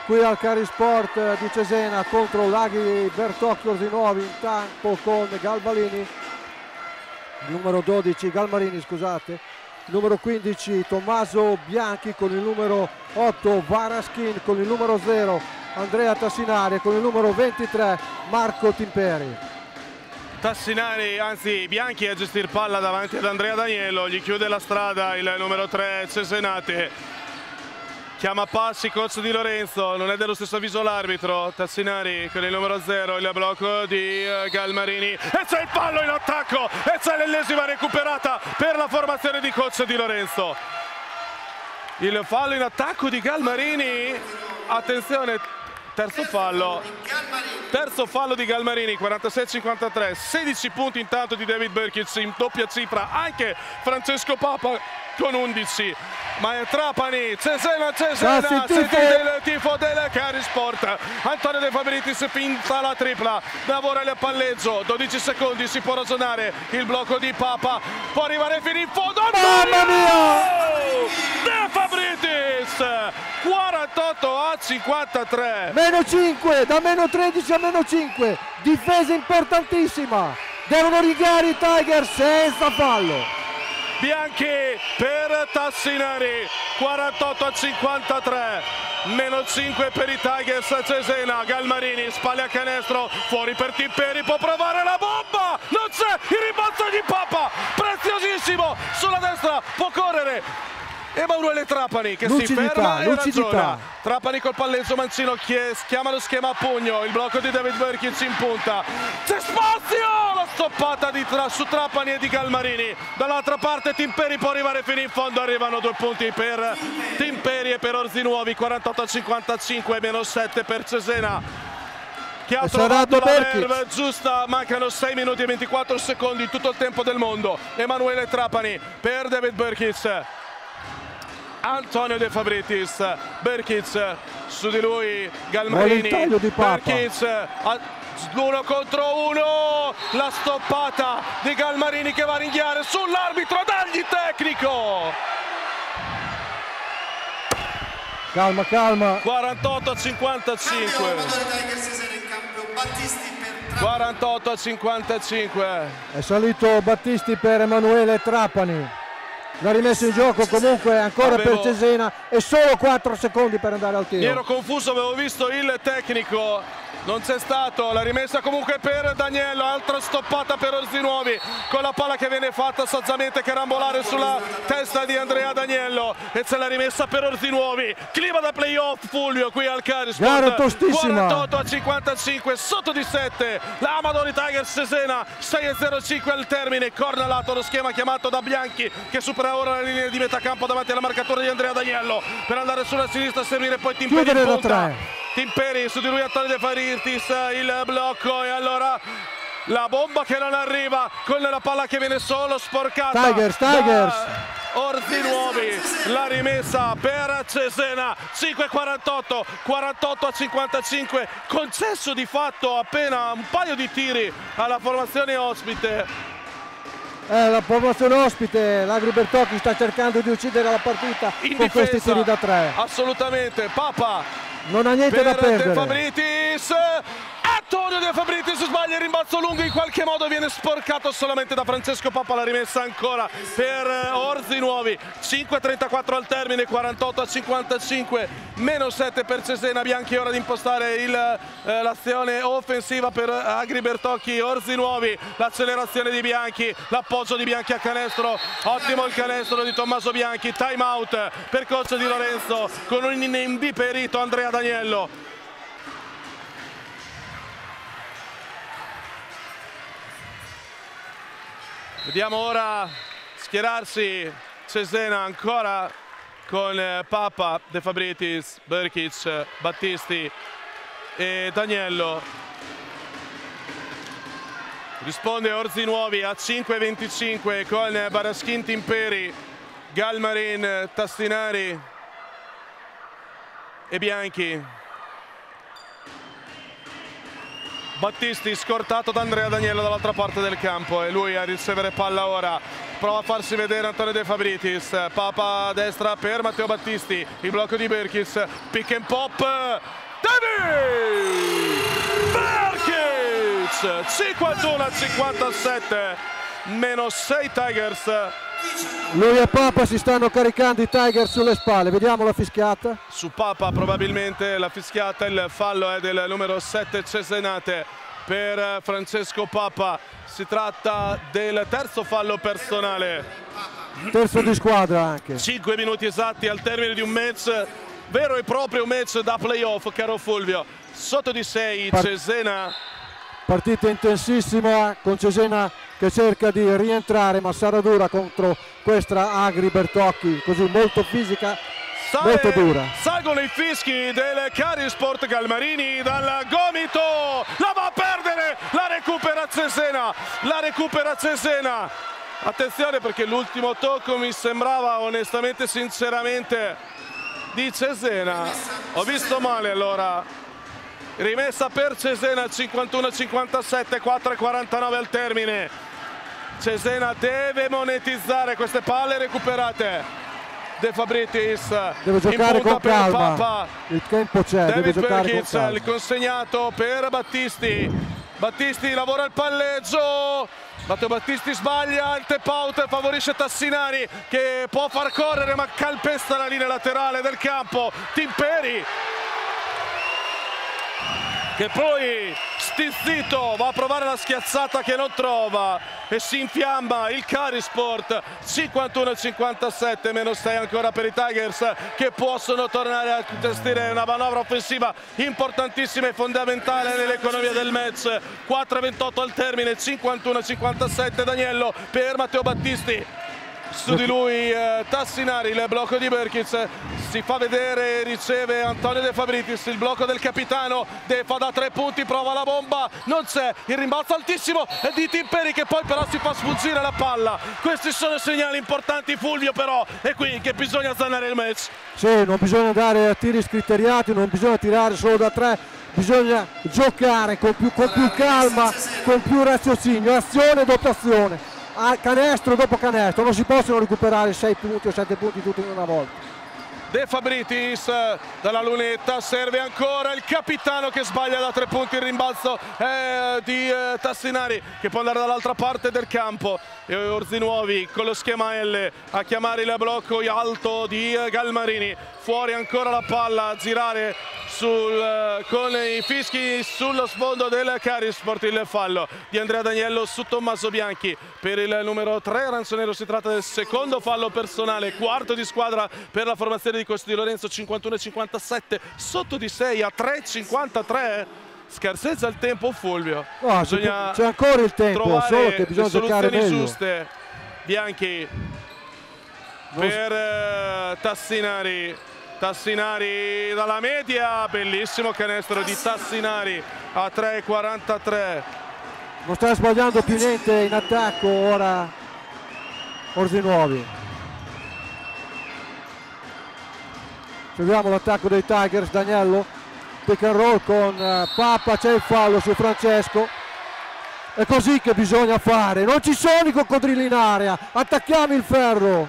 qui al Carisport di Cesena contro Laghi Bertocchio Orsinuovi in campo con Galvalini numero 12 Galmarini scusate. Numero 15 Tommaso Bianchi con il numero 8 Varaschin con il numero 0 Andrea Tassinari con il numero 23 Marco Timperi Tassinari, anzi Bianchi a gestire palla davanti ad Andrea Daniello, gli chiude la strada il numero 3 Cesenate. Chiama passi coach di Lorenzo, non è dello stesso avviso l'arbitro. Tassinari con il numero 0, il blocco di eh, Galmarini. E c'è il fallo in attacco e c'è l'ennesima recuperata per la formazione di coach di Lorenzo. Il fallo in attacco di Galmarini. Attenzione, terzo fallo. Terzo fallo di Galmarini 46-53 16 punti intanto di David Berkic in doppia cifra. Anche Francesco Papa con 11 ma è Trapani Cesena Cesena sentite il tifo del Cari Sport. Antonio De Fabritis finta la tripla. Lavora il palleggio. 12 secondi si può ragionare. Il blocco di Papa. Può arrivare fino in fondo. Mamma mia! De Fabritis! 48 a 53 meno 5 da meno 13 a meno 5 difesa importantissima. Devono rigare i Tiger senza fallo Bianchi per Tassinari 48 a 53 meno 5 per i Tigers Cesena Galmarini spalle a canestro fuori per Timperi può provare la bomba non c'è il rimbalzo di Papa preziosissimo sulla destra può correre Emanuele Trapani che lucidità, si ferma lucidità. Trapani col palleggio Mancino chiama lo schema a pugno il blocco di David Berkins in punta. C'è spazio! Stoppata di tra, su Trapani e di Galmarini dall'altra parte Timperi può arrivare fino in fondo arrivano due punti per Timperi e per Orzinuovi 48 a 55 meno 7 per Cesena. Che ha E trovato la Berkic. verve? Giusta mancano 6 minuti e 24 secondi tutto il tempo del mondo. Emanuele Trapani per David Berkis Antonio De Fabritis Berkic su di lui Galmarini di. Berkic a- uno contro uno la stoppata di Galmarini che va a ringhiare sull'arbitro dagli tecnico Calma, calma. 48 a Cambio 55 Madonna Tiger Cesena in campo. Battisti per Trapani. 48 a 55 È salito Battisti per Emanuele Trapani. L'ha rimesso in gioco comunque ancora Avevo- per Cesena e solo 4 secondi per andare al Mi ero tiro. confuso, avevo visto il tecnico. Non c'è stato, la rimessa comunque per Daniello, altra stoppata per Orzinuovi con la palla che viene fatta saggamente carambolare sulla testa di Andrea Daniello e c'è la rimessa per Orzinuovi. Clima da playoff Fulvio qui al Carisport. Gara tostissima. 48 a 55, sotto di 7. La Amadori Tigers Cesena 6 a 05 al termine, corna lato lo schema chiamato da Bianchi che supera ora la linea di metà campo davanti alla marcatura di Andrea Daniello per andare sulla sinistra a servire poi Timperi in punta. Timperi su di lui Antonio De Farirtis, il blocco e allora la bomba che non arriva con la palla che viene solo sporcata. Tigers, Tigers. Orzi Nuovi, la rimessa per Cesena, 5-48, 48 a 55, concesso di fatto appena un paio di tiri alla formazione ospite. Eh, la formazione ospite, l'Agri Bertocchi sta cercando di uccidere la partita In con questi difesa, tiri da tre. assolutamente, Papa Non ha niente da per De perdere. Fabritis Antonio De Fabritis sbaglia il rimbalzo lungo in qualche modo viene sporcato solamente da Francesco Papa la rimessa ancora per eh, Orzi Nuovi. 5.34 al termine 48 a 55 meno 7 per Cesena Bianchi ora di impostare eh, l'azione offensiva per Agri Bertocchi Orzi Nuovi l'accelerazione di Bianchi l'appoggio di Bianchi a canestro ottimo il canestro di Tommaso Bianchi time out per coach di Lorenzo con un inviperito Andrea Daniello Vediamo ora schierarsi Cesena ancora con eh, Papa, De Fabritis, Berkic, Battisti e Daniello. Risponde Orzi Nuovi a 5-25 con Baraschin Timperi, Galmarin, Tastinari e Bianchi. Battisti scortato da Andrea Daniello dall'altra parte del campo e lui a ricevere palla ora. Prova a farsi vedere Antonio De Fabritis. Papa a destra per Matteo Battisti. Il blocco di Berkis. Pick and pop. David Berkis! 51 a 57 meno 6 Tigers Lui e Papa si stanno caricando i Tiger sulle spalle. Vediamo la fischiata. su Papa probabilmente la fischiata il fallo è del numero 7 Cesenate per Francesco Papa si tratta del terzo fallo personale Terzo di squadra anche. 5 minuti esatti al termine di un match vero e proprio match da playoff caro Fulvio sotto di 6 Par- Cesena Partita intensissima con Cesena che cerca di rientrare ma sarà dura contro questa Agri Bertocchi, così molto fisica, Sale- molto dura. Salgono i fischi del Cari Sport Galmarini dal gomito. La va a perdere. La recupera Cesena. La recupera Cesena. Attenzione perché l'ultimo tocco mi sembrava onestamente, sinceramente, di Cesena. Ho visto male allora. Rimessa per Cesena 51-57, 4-49 al termine. Cesena deve monetizzare queste palle recuperate. De Fabritis Deve giocare con per calma. Papa. Il tempo c'è, deve giocare con Perkins, il calma. consegnato per Battisti. Battisti lavora il palleggio. Matteo Battisti sbaglia, il tap out favorisce Tassinari che può far correre ma calpesta la linea laterale del campo. Timperi che poi stizzito, va a provare la schiazzata che non trova e si infiamma il Carisport 51-57, meno 6 ancora per i Tigers che possono tornare a gestire una manovra offensiva importantissima e fondamentale nell'economia del match. 4-28 al termine, 51-57 Daniello per Matteo Battisti su di lui eh, Tassinari, il blocco di Berkitz si fa vedere, riceve Antonio De Fabritis, il blocco del capitano, De fa da tre punti, prova la bomba, non c'è, il rimbalzo altissimo di Timperi che poi però si fa sfuggire la palla, questi sono segnali importanti Fulvio però, è qui che bisogna zanare il match. Sì, non bisogna dare a tiri scriteriati, non bisogna tirare solo da tre, bisogna giocare con più, con più calma, con più raziocinio, azione e dotazione canestro dopo canestro, non si possono recuperare 6 punti o 7 punti tutti in una volta. De Fabritis dalla lunetta serve ancora il capitano che sbaglia da tre punti il rimbalzo eh, di eh, Tassinari che può andare dall'altra parte del campo e Orzinuovi con lo schema L a chiamare il blocco alto di eh, Galmarini fuori ancora la palla a girare sul, eh, con i fischi sullo sfondo del Carisport il fallo di Andrea Daniello su Tommaso Bianchi per il numero 3 Aranzonero si tratta del secondo fallo personale quarto di squadra per la formazione di Costi di Lorenzo 51-57 sotto di 6 a 3-53 scarsezza il tempo Fulvio. No, c'è ancora il tempo solo che bisogna giocare meglio. giuste. Bianchi per uh, Tassinari Tassinari dalla media, bellissimo canestro di Tassinari a 3,43. Non sta sbagliando più niente in attacco ora Orzinuovi. Seguiamo l'attacco dei Tigers, Daniello, pick and roll con eh, Papa, c'è il fallo su Francesco. È così che bisogna fare, non ci sono i coccodrilli in area, attacchiamo il ferro.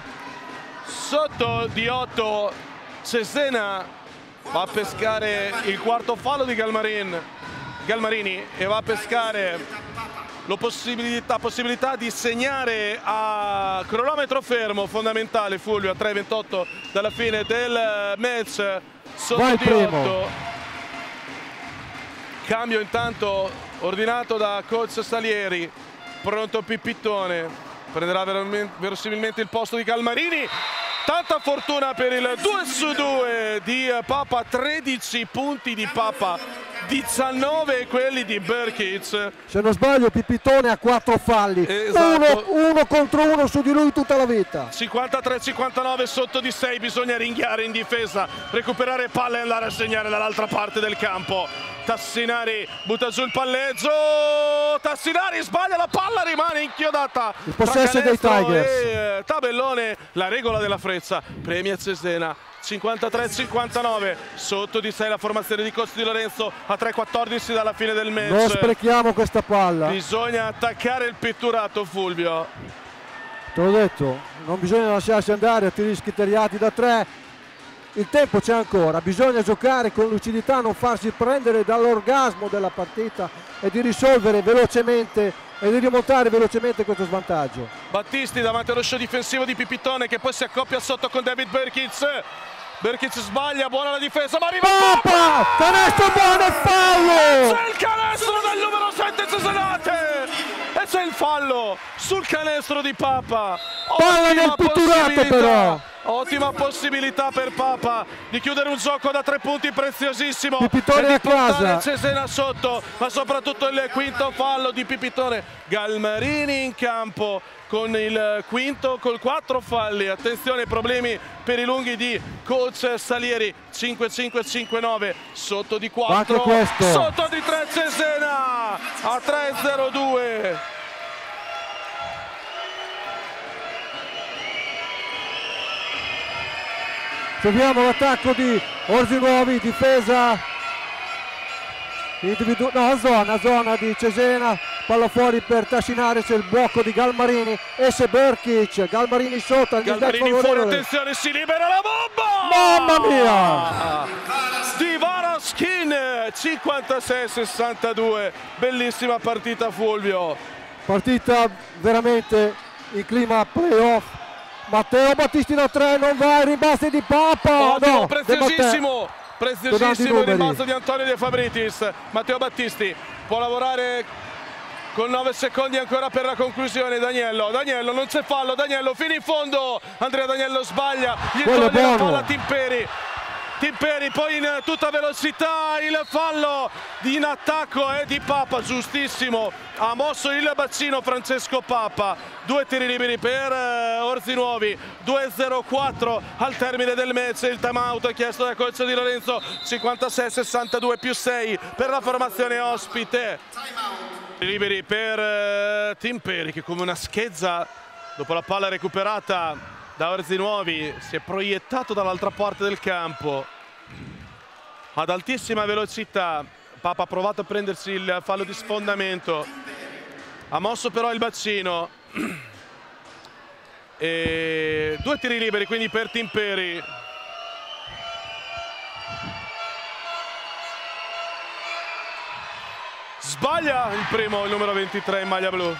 Sotto di 8 Cesena va a pescare il quarto fallo di Galmarin, Galmarini e va a pescare la possibilità, possibilità, di segnare a cronometro fermo fondamentale Fulvio a 3.28 dalla fine del match. Sotto di 8 cambio intanto ordinato da coach Salieri. Pronto Pippittone prenderà verosimilmente il posto di Galmarini Tanta fortuna per il 2 su 2 di Papa, 13 punti di Papa, 19 quelli di Burkic. Se non sbaglio Pipitone ha 4 falli, esatto. uno, uno, contro uno su di lui tutta la vita. 53-59 sotto di 6, bisogna ringhiare in difesa, recuperare palle e andare a segnare dall'altra parte del campo. Tassinari butta giù il palleggio, Tassinari sbaglia la palla, rimane inchiodata. Il possesso dei Tigers. E, tabellone, la regola della frezza, premia Cesena. 53-59 sotto di 6 la formazione di Costi di Lorenzo. A 3-14 dalla fine del match. Non sprechiamo questa palla. Bisogna attaccare il pitturato Fulvio. Te l'ho detto non bisogna lasciarsi andare a tiri schiteriati da 3 il tempo c'è ancora, bisogna giocare con lucidità, non farsi prendere dall'orgasmo della partita e di risolvere velocemente e di rimontare velocemente questo svantaggio. Battisti davanti allo show difensivo di Pipitone che poi si accoppia sotto con David Berkitz. Berkitz sbaglia, buona la difesa, ma arriva Papa! Canestro buono e fallo! C'è il canestro del numero 7 Cesenate! E fallo sul canestro di Papa. Palla nel pitturato però! Ottima possibilità per Papa di chiudere un gioco da tre punti preziosissimo Pipitone e a casa. Cesena sotto, ma soprattutto il quinto fallo di Pipitone. Galmarini in campo con il quinto col quattro falli. Attenzione problemi per i lunghi di coach Salieri 5-5-5-9 sotto di 4 sotto di 3 Cesena a 3-0-2 Seguiamo l'attacco di Orzinuovi, difesa individu- no, zona, zona di Cesena, palla fuori per Tascinare, c'è il blocco di Galmarini, esce Berkic, Galmarini sotto, Galmarini fuori, attenzione, si libera la bomba! Mamma mia! Di Varaskin, 56-62, bellissima partita Fulvio. Partita veramente in clima playoff Matteo Battisti da 3 non va, rimbalzi di Papa. Ottimo, no, preziosissimo, preziosissimo il rimbalzo di Antonio De Fabritis. Matteo Battisti può lavorare con 9 secondi ancora per la conclusione. Daniello, Daniello non c'è fallo, Daniello fino in fondo, Andrea Daniello sbaglia, gli toglie la palla Timperi, Timperi poi in tutta velocità il fallo in attacco è di Papa, giustissimo, ha mosso il bacino Francesco Papa, due tiri liberi per eh, Orzi Nuovi, 2-0-4 al termine del match, il time out chiesto dal coach di Lorenzo, 56-62 più 6 per la formazione ospite. Liberi per eh, Timperi che come una schezza dopo la palla recuperata da Orzi Nuovi si è proiettato dall'altra parte del campo ad altissima velocità. Papa ha provato a prendersi il fallo di sfondamento, ha mosso però il bacino. E due tiri liberi quindi per Timperi. Sbaglia il primo, il numero 23 in maglia blu.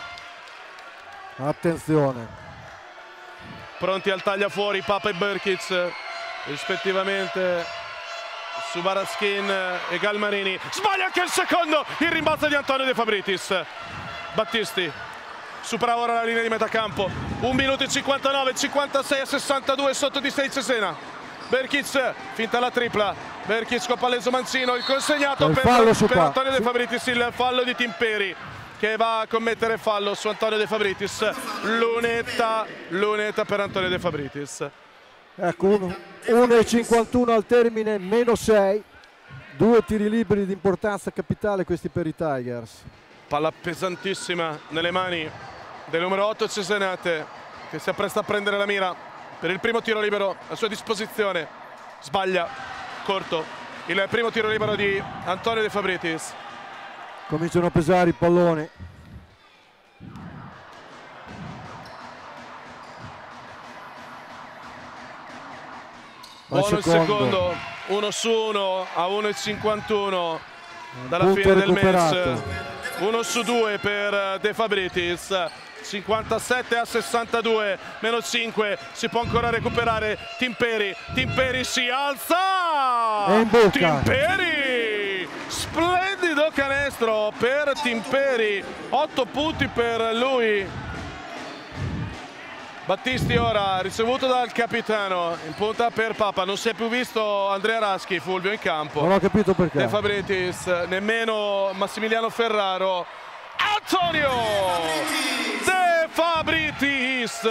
Attenzione. Pronti al taglia fuori Papa e Berkic rispettivamente su Baraskin e Galmarini. Sbaglia anche il secondo, il rimbalzo di Antonio De Fabritis. Battisti supera ora la linea di metà campo. 1 minuto e 59, 56 a 62 sotto di 6 Cesena. Berkic finta la tripla. Berkic con palleso Mancino, il consegnato Il per, per. Antonio De Fabritis, il fallo di Timperi che va a commettere fallo su Antonio De Fabritis. Lunetta, lunetta per Antonio De Fabritis. Ecco, 1,51 al termine, meno 6. Due tiri liberi di importanza capitale questi per i Tigers. Palla pesantissima nelle mani del numero 8 Cesenate che si appresta a prendere la mira per il primo tiro libero a sua disposizione. Sbaglia, corto. Il primo tiro libero di Antonio De Fabritis. Cominciano a pesare i palloni. Al Buono il secondo, uno su uno a 1,51 dalla fine del recuperato. match. Uno su due per De Fabritis. 57 a 62, meno 5, si può ancora recuperare Timperi, Timperi si alza! Timperi! Splendido canestro per Timperi, 8 punti per lui. Battisti ora ricevuto dal capitano in punta per Papa, non si è più visto Andrea Raschi, Fulvio in campo. Non ho capito perché. De Fabritis, nemmeno Massimiliano Ferraro. Antonio! De Fabritis!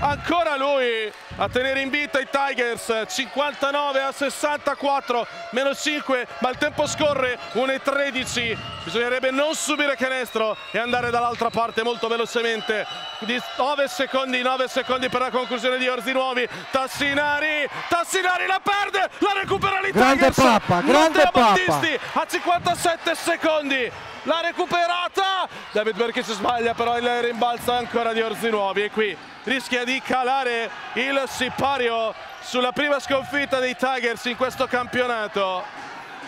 Ancora lui a tenere in vita i Tigers 59 a 64 meno 5 ma il tempo scorre 1 e 13 bisognerebbe non subire canestro e andare dall'altra parte molto velocemente. Di 9 secondi 9 secondi per la conclusione di Orzi Nuovi. Tassinari Tassinari la perde la recupera l'Italia. Grande Pappa, grande Matteo Pappa. Battisti a 57 secondi l'ha recuperata! David Berkis sbaglia però il rimbalzo ancora di Orzi Nuovi. E qui rischia di calare il sipario sulla prima sconfitta dei Tigers in questo campionato.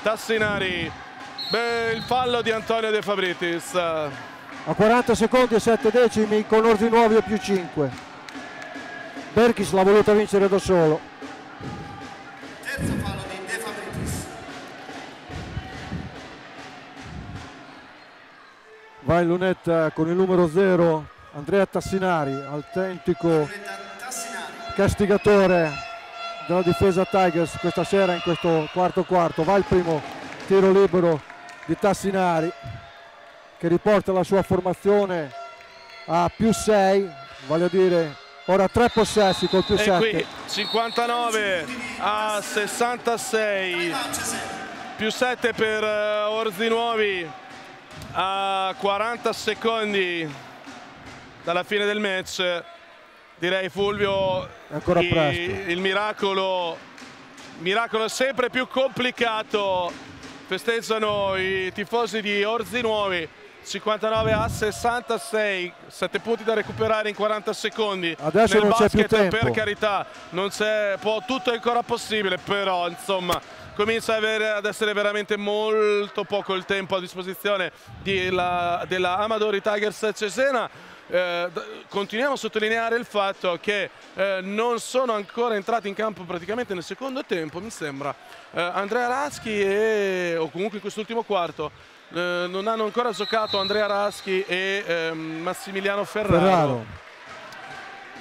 Tassinari Beh, il fallo di Antonio De Fabritis. A 40 secondi e 7 decimi con Orzi Nuovi a più 5. Berkis l'ha voluta vincere da solo. Terzo fallo Va in lunetta con il numero 0 Andrea Tassinari, autentico castigatore della difesa Tigers questa sera in questo quarto quarto. Va il primo tiro libero di Tassinari che riporta la sua formazione a più 6, vale a dire ora tre possessi col più e 7. qui 59 a 66 più 7 per eh, Orzi Nuovi a 40 secondi dalla fine del match direi Fulvio ancora i- presto. il miracolo miracolo sempre più complicato festeggiano i tifosi di Orzi Nuovi 59 a 66 7 punti da recuperare in 40 secondi Adesso Nel non c'è più basket, tempo. per carità non c'è può, tutto è ancora possibile però insomma comincia ad, avere- ad essere veramente molto poco il tempo a disposizione di la- della Amadori Tigers Cesena eh, continuiamo a sottolineare il fatto che eh, non sono ancora entrati in campo praticamente nel secondo tempo, mi sembra, eh, Andrea Raschi e, o comunque in quest'ultimo quarto, eh, non hanno ancora giocato Andrea Raschi e ehm, Massimiliano Ferraro. Ferraro.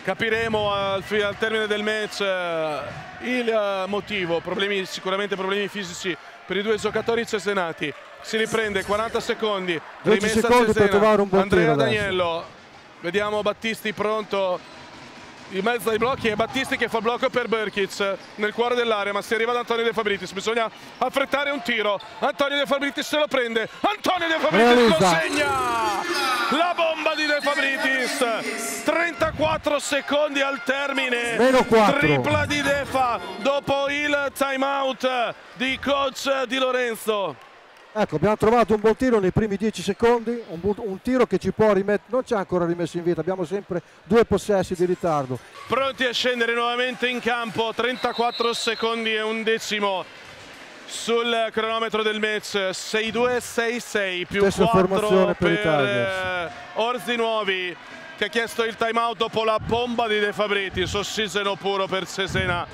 Capiremo al, al, termine del match eh, il motivo, problemi, sicuramente problemi fisici per i due giocatori cesenati. Si riprende 40 secondi, rimessa secondi Cesena, per trovare un buon Andrea Daniello, Vediamo Battisti pronto in mezzo ai blocchi e Battisti che fa blocco per Berkic nel cuore dell'area ma si arriva ad Antonio De Fabritis. Bisogna affrettare un tiro. Antonio De Fabritis se lo prende. Antonio De Fabritis consegna la bomba di De Fabritis. 34 secondi al termine. Tripla di Defa dopo il time out di coach Di Lorenzo Ecco, abbiamo trovato un buon tiro nei primi 10 secondi, un, un tiro che ci può rimettere, non ci ha ancora rimesso in vita, abbiamo sempre due possessi di ritardo. Pronti a scendere nuovamente in campo, 34 secondi e un decimo sul cronometro del match, 6-2-6-6 più Stessa 4 per, per eh, Orzi Nuovi che ha chiesto il time out dopo la bomba di De Fabritis, ossigeno puro per Cesena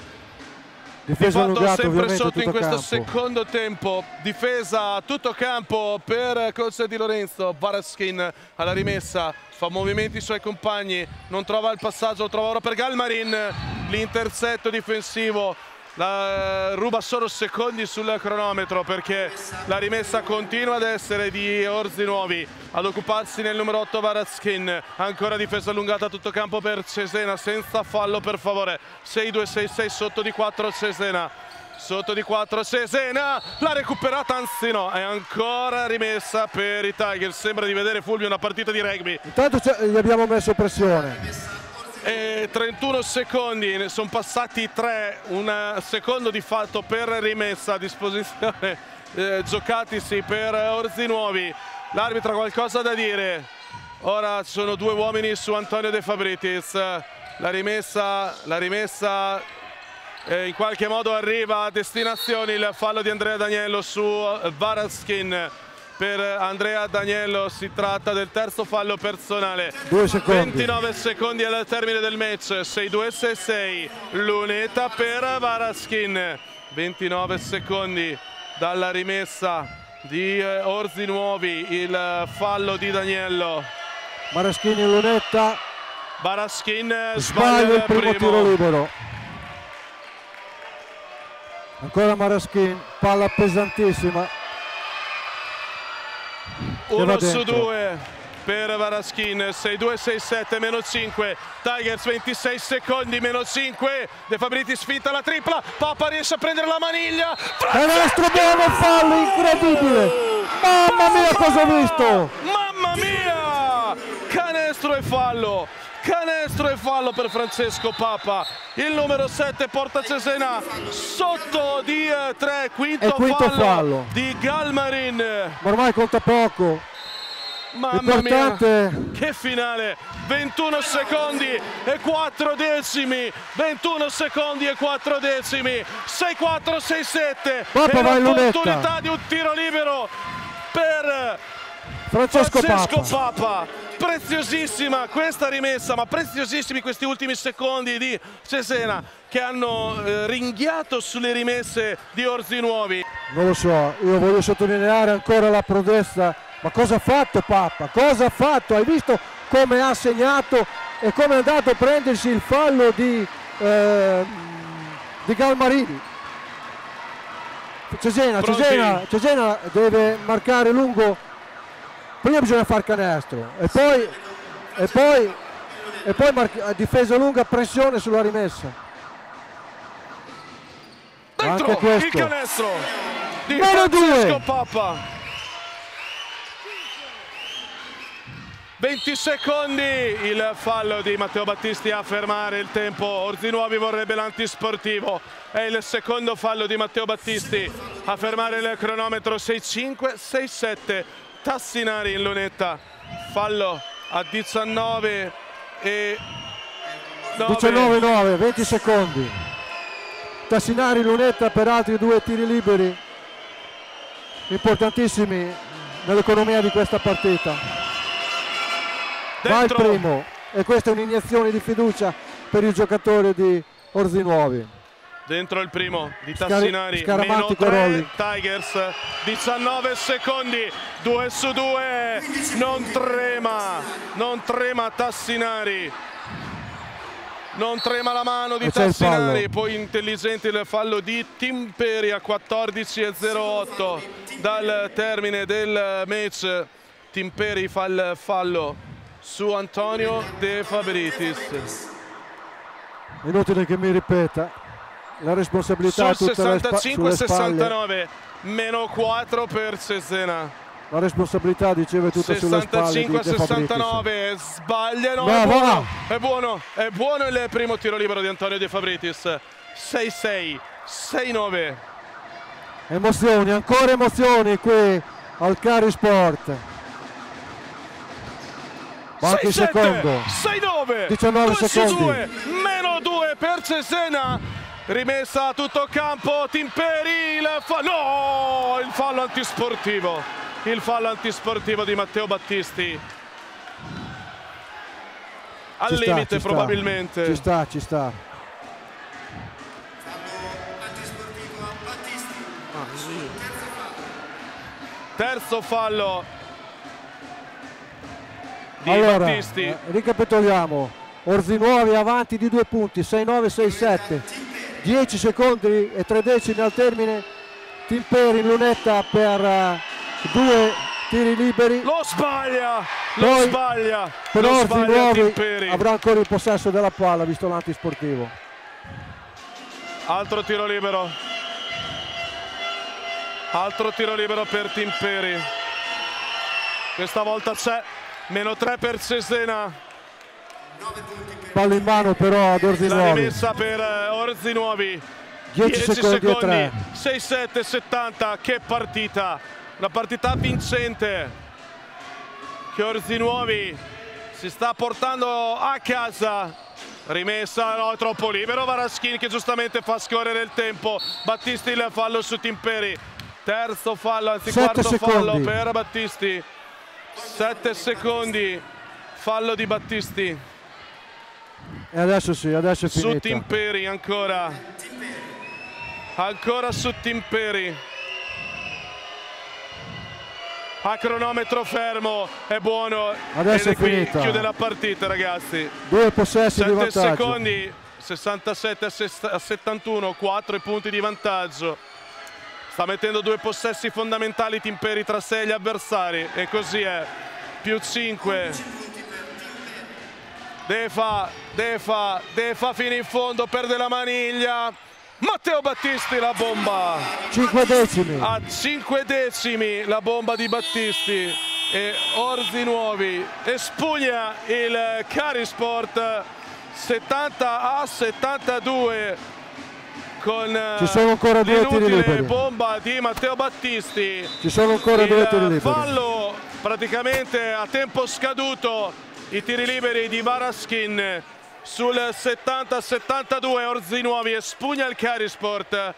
Difesa allungata sempre sotto in questo campo. secondo tempo. Difesa tutto campo per Coach Di Lorenzo. Varaskin alla rimessa, fa movimenti i suoi compagni, non trova il passaggio, lo trova ora per Galmarin. L'intersetto difensivo la, ruba solo secondi sul cronometro perché la rimessa continua ad essere di Orzi Nuovi ad occuparsi nel numero 8 Varazkin ancora difesa allungata a tutto campo per Cesena senza fallo per favore. 6-2-6-6 sotto di 4 Cesena. Sotto di 4 Cesena l'ha recuperata anzi no è ancora rimessa per i Tigers. Sembra di vedere Fulvio una partita di rugby. Intanto gli abbiamo messo pressione e 31 secondi, ne sono passati 3, un secondo di fatto per rimessa a disposizione eh, giocatisi per Orzi Nuovi. L'arbitro ha qualcosa da dire. Ora sono due uomini su Antonio De Fabritis. La rimessa, la rimessa eh, in qualche modo arriva a destinazione il fallo di Andrea Daniello su Varaskin per Andrea Daniello si tratta del terzo fallo personale. Secondi. 29 secondi al termine del match 6-2-6-6 lunetta per Varaskin. 29 secondi dalla rimessa di eh, Orzi Nuovi il fallo di Daniello. Varaskin in lunetta. Varaskin sbaglia il primo, primo. tiro libero. Ancora Maraskin palla pesantissima 1 su 2 per Varaschin 6-2-6-7 meno 5 Tigers 26 secondi meno 5 De Fabriti sfinta la tripla Papa riesce a prendere la maniglia. Canestro buono fallo incredibile. Mamma mia cosa ho visto? Mamma mia! Canestro e fallo canestro e fallo per Francesco Papa. Il numero 7 porta Cesena sotto di 3 eh, quinto, quinto fallo, fallo, di Galmarin. Ma ormai conta poco. Mamma mia, che finale! 21 secondi e 4 decimi, 21 secondi e 4 decimi, 6-4, 6-7. Papa va in l'opportunità di un tiro libero per Francesco, Francesco Papa. Papa. Preziosissima questa rimessa, ma preziosissimi questi ultimi secondi di Cesena che hanno eh, ringhiato sulle rimesse di Orzi Nuovi. Non lo so, io voglio sottolineare ancora la prodezza ma cosa ha fatto Papa? Cosa ha fatto? Hai visto come ha segnato e come è andato a prendersi il fallo di, eh, di Galmarini? Cesena, Cesena, Cesena deve marcare lungo, prima bisogna far canestro e poi, e poi, e poi marca, difesa lunga, pressione sulla rimessa. Dentro Anche questo. il canestro di Meno Francesco due. Papa. 20 secondi il fallo di Matteo Battisti a fermare il tempo Orzinuovi vorrebbe l'antisportivo è il secondo fallo di Matteo Battisti a fermare il cronometro 6-5 6-7 Tassinari in lunetta. Fallo a 19 e 19-9 20 secondi. Tassinari in lunetta per altri due tiri liberi. Importantissimi nell'economia di questa partita. Va il Dentro. primo. E questa è un'iniezione di fiducia per il giocatore di Orzinuovi. Dentro il primo di Tassinari, meno Scaramantico 3, Rolli. Tigers, 19 secondi, 2 su 2, non trema, non trema Tassinari. Non trema la mano di Tassinari, poi intelligente il fallo di Timperi a 14.08 dal termine del match. Timperi fa il fallo su Antonio De Fabritis. Inutile che mi ripeta, la responsabilità Sul tutta le spa- sulle spalle. 65-69, meno 4 per Cesena. La responsabilità, dicevo, è tutta sulle spalle di De Fabritis. 65-69, sbagliano, No, è, buono, è buono, è buono il primo tiro libero di Antonio De Fabritis. 6-6, 6-9. Emozioni, ancora emozioni qui al Cari Sport. 6-7, secondo. 6-9, 19 2 su secondi. 2, meno 2 per Cesena. Rimessa a tutto campo, Timperi, il fallo, no, il fallo antisportivo, il fallo antisportivo di Matteo Battisti. Al Ci sta, limite ci sta. probabilmente. Ci sta, ci sta. Fallo antisportivo a Battisti. Terzo fallo di allora, Battisti. eh, ricapitoliamo. Orzinuovi avanti di due punti, 6-9, 6-7. 10 secondi e 3 decimi al termine. Timperi in lunetta per eh, due tiri liberi. Lo sbaglia, lo Poi, sbaglia, Però lo sbaglia Timperi. avrà ancora il possesso della palla visto l'antisportivo. Altro tiro libero. Altro tiro libero per Timperi. Questa volta c'è meno 3 per Cesena. Palla in mano però ad La Orzinuovi. rimessa per eh, Orzinuovi. 10 secondi e 3. 6-7, 70. Che partita! Una partita vincente. Che Orzinuovi si sta portando a casa. Rimessa, no, è troppo libero. Varaschin che giustamente fa scorrere il tempo. Battisti il fallo su Timperi. Terzo fallo, anzi quarto fallo secondi. per Battisti. 7 secondi. Fallo di Battisti. E adesso sì, adesso è Su finita. Timperi ancora. Ancora su Timperi. A cronometro fermo, è buono. Adesso è qui finita. chiude la partita ragazzi. Due possessi di 7 vantaggio. secondi, 67 a sest- a 71, 4 punti di vantaggio. Sta mettendo due possessi fondamentali Timperi tra sé e gli avversari e così è. Più 5. Defa, Defa, Defa fino in fondo, perde la maniglia. Matteo Battisti la bomba. 5 decimi. A 5 decimi la bomba di Battisti e Orzi Nuovi espugna il Carisport 70 a 72 con eh, Ci sono ancora due tiri liberi. bomba di Matteo Battisti Ci sono ancora due tiri liberi. fallo praticamente a tempo scaduto i tiri liberi di Varaskin sul 70-72 Orzi Nuovi espugna il Carisport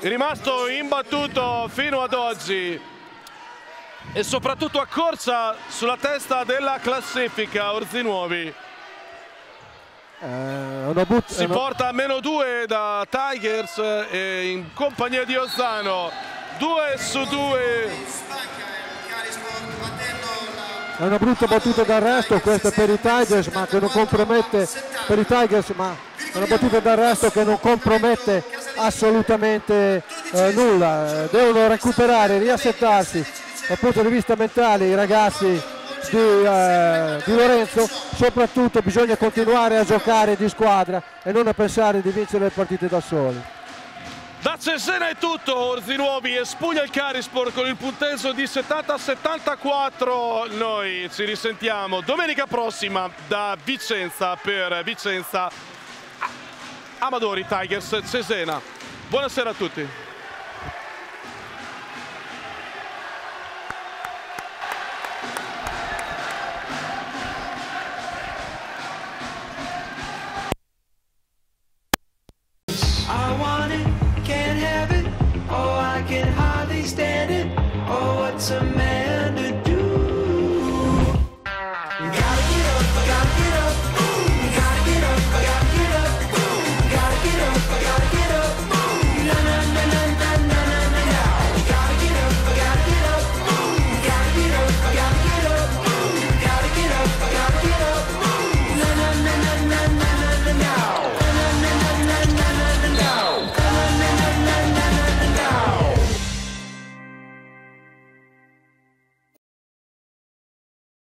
rimasto imbattuto fino ad oggi e soprattutto a corsa sulla testa della classifica Orzi Nuovi. Eh, si una- porta a meno 2 da Tigers eh, in compagnia di Ozzano. 2 su 2 È una brutta battuta d'arresto questa per i Tigers, ma che non compromette per i Tigers, ma è una battuta d'arresto che non compromette assolutamente eh, nulla. Devono recuperare, riassettarsi dal punto di vista mentale i ragazzi di, eh, di Lorenzo. Soprattutto bisogna continuare a giocare di squadra e non a pensare di vincere le partite da soli. Da Cesena è tutto, Orzi Nuovi espugna il Carisport con il punteggio di 70-74. Noi ci risentiamo domenica prossima da Vicenza per Vicenza Amadori Tigers Cesena. Buonasera a tutti. it's a man.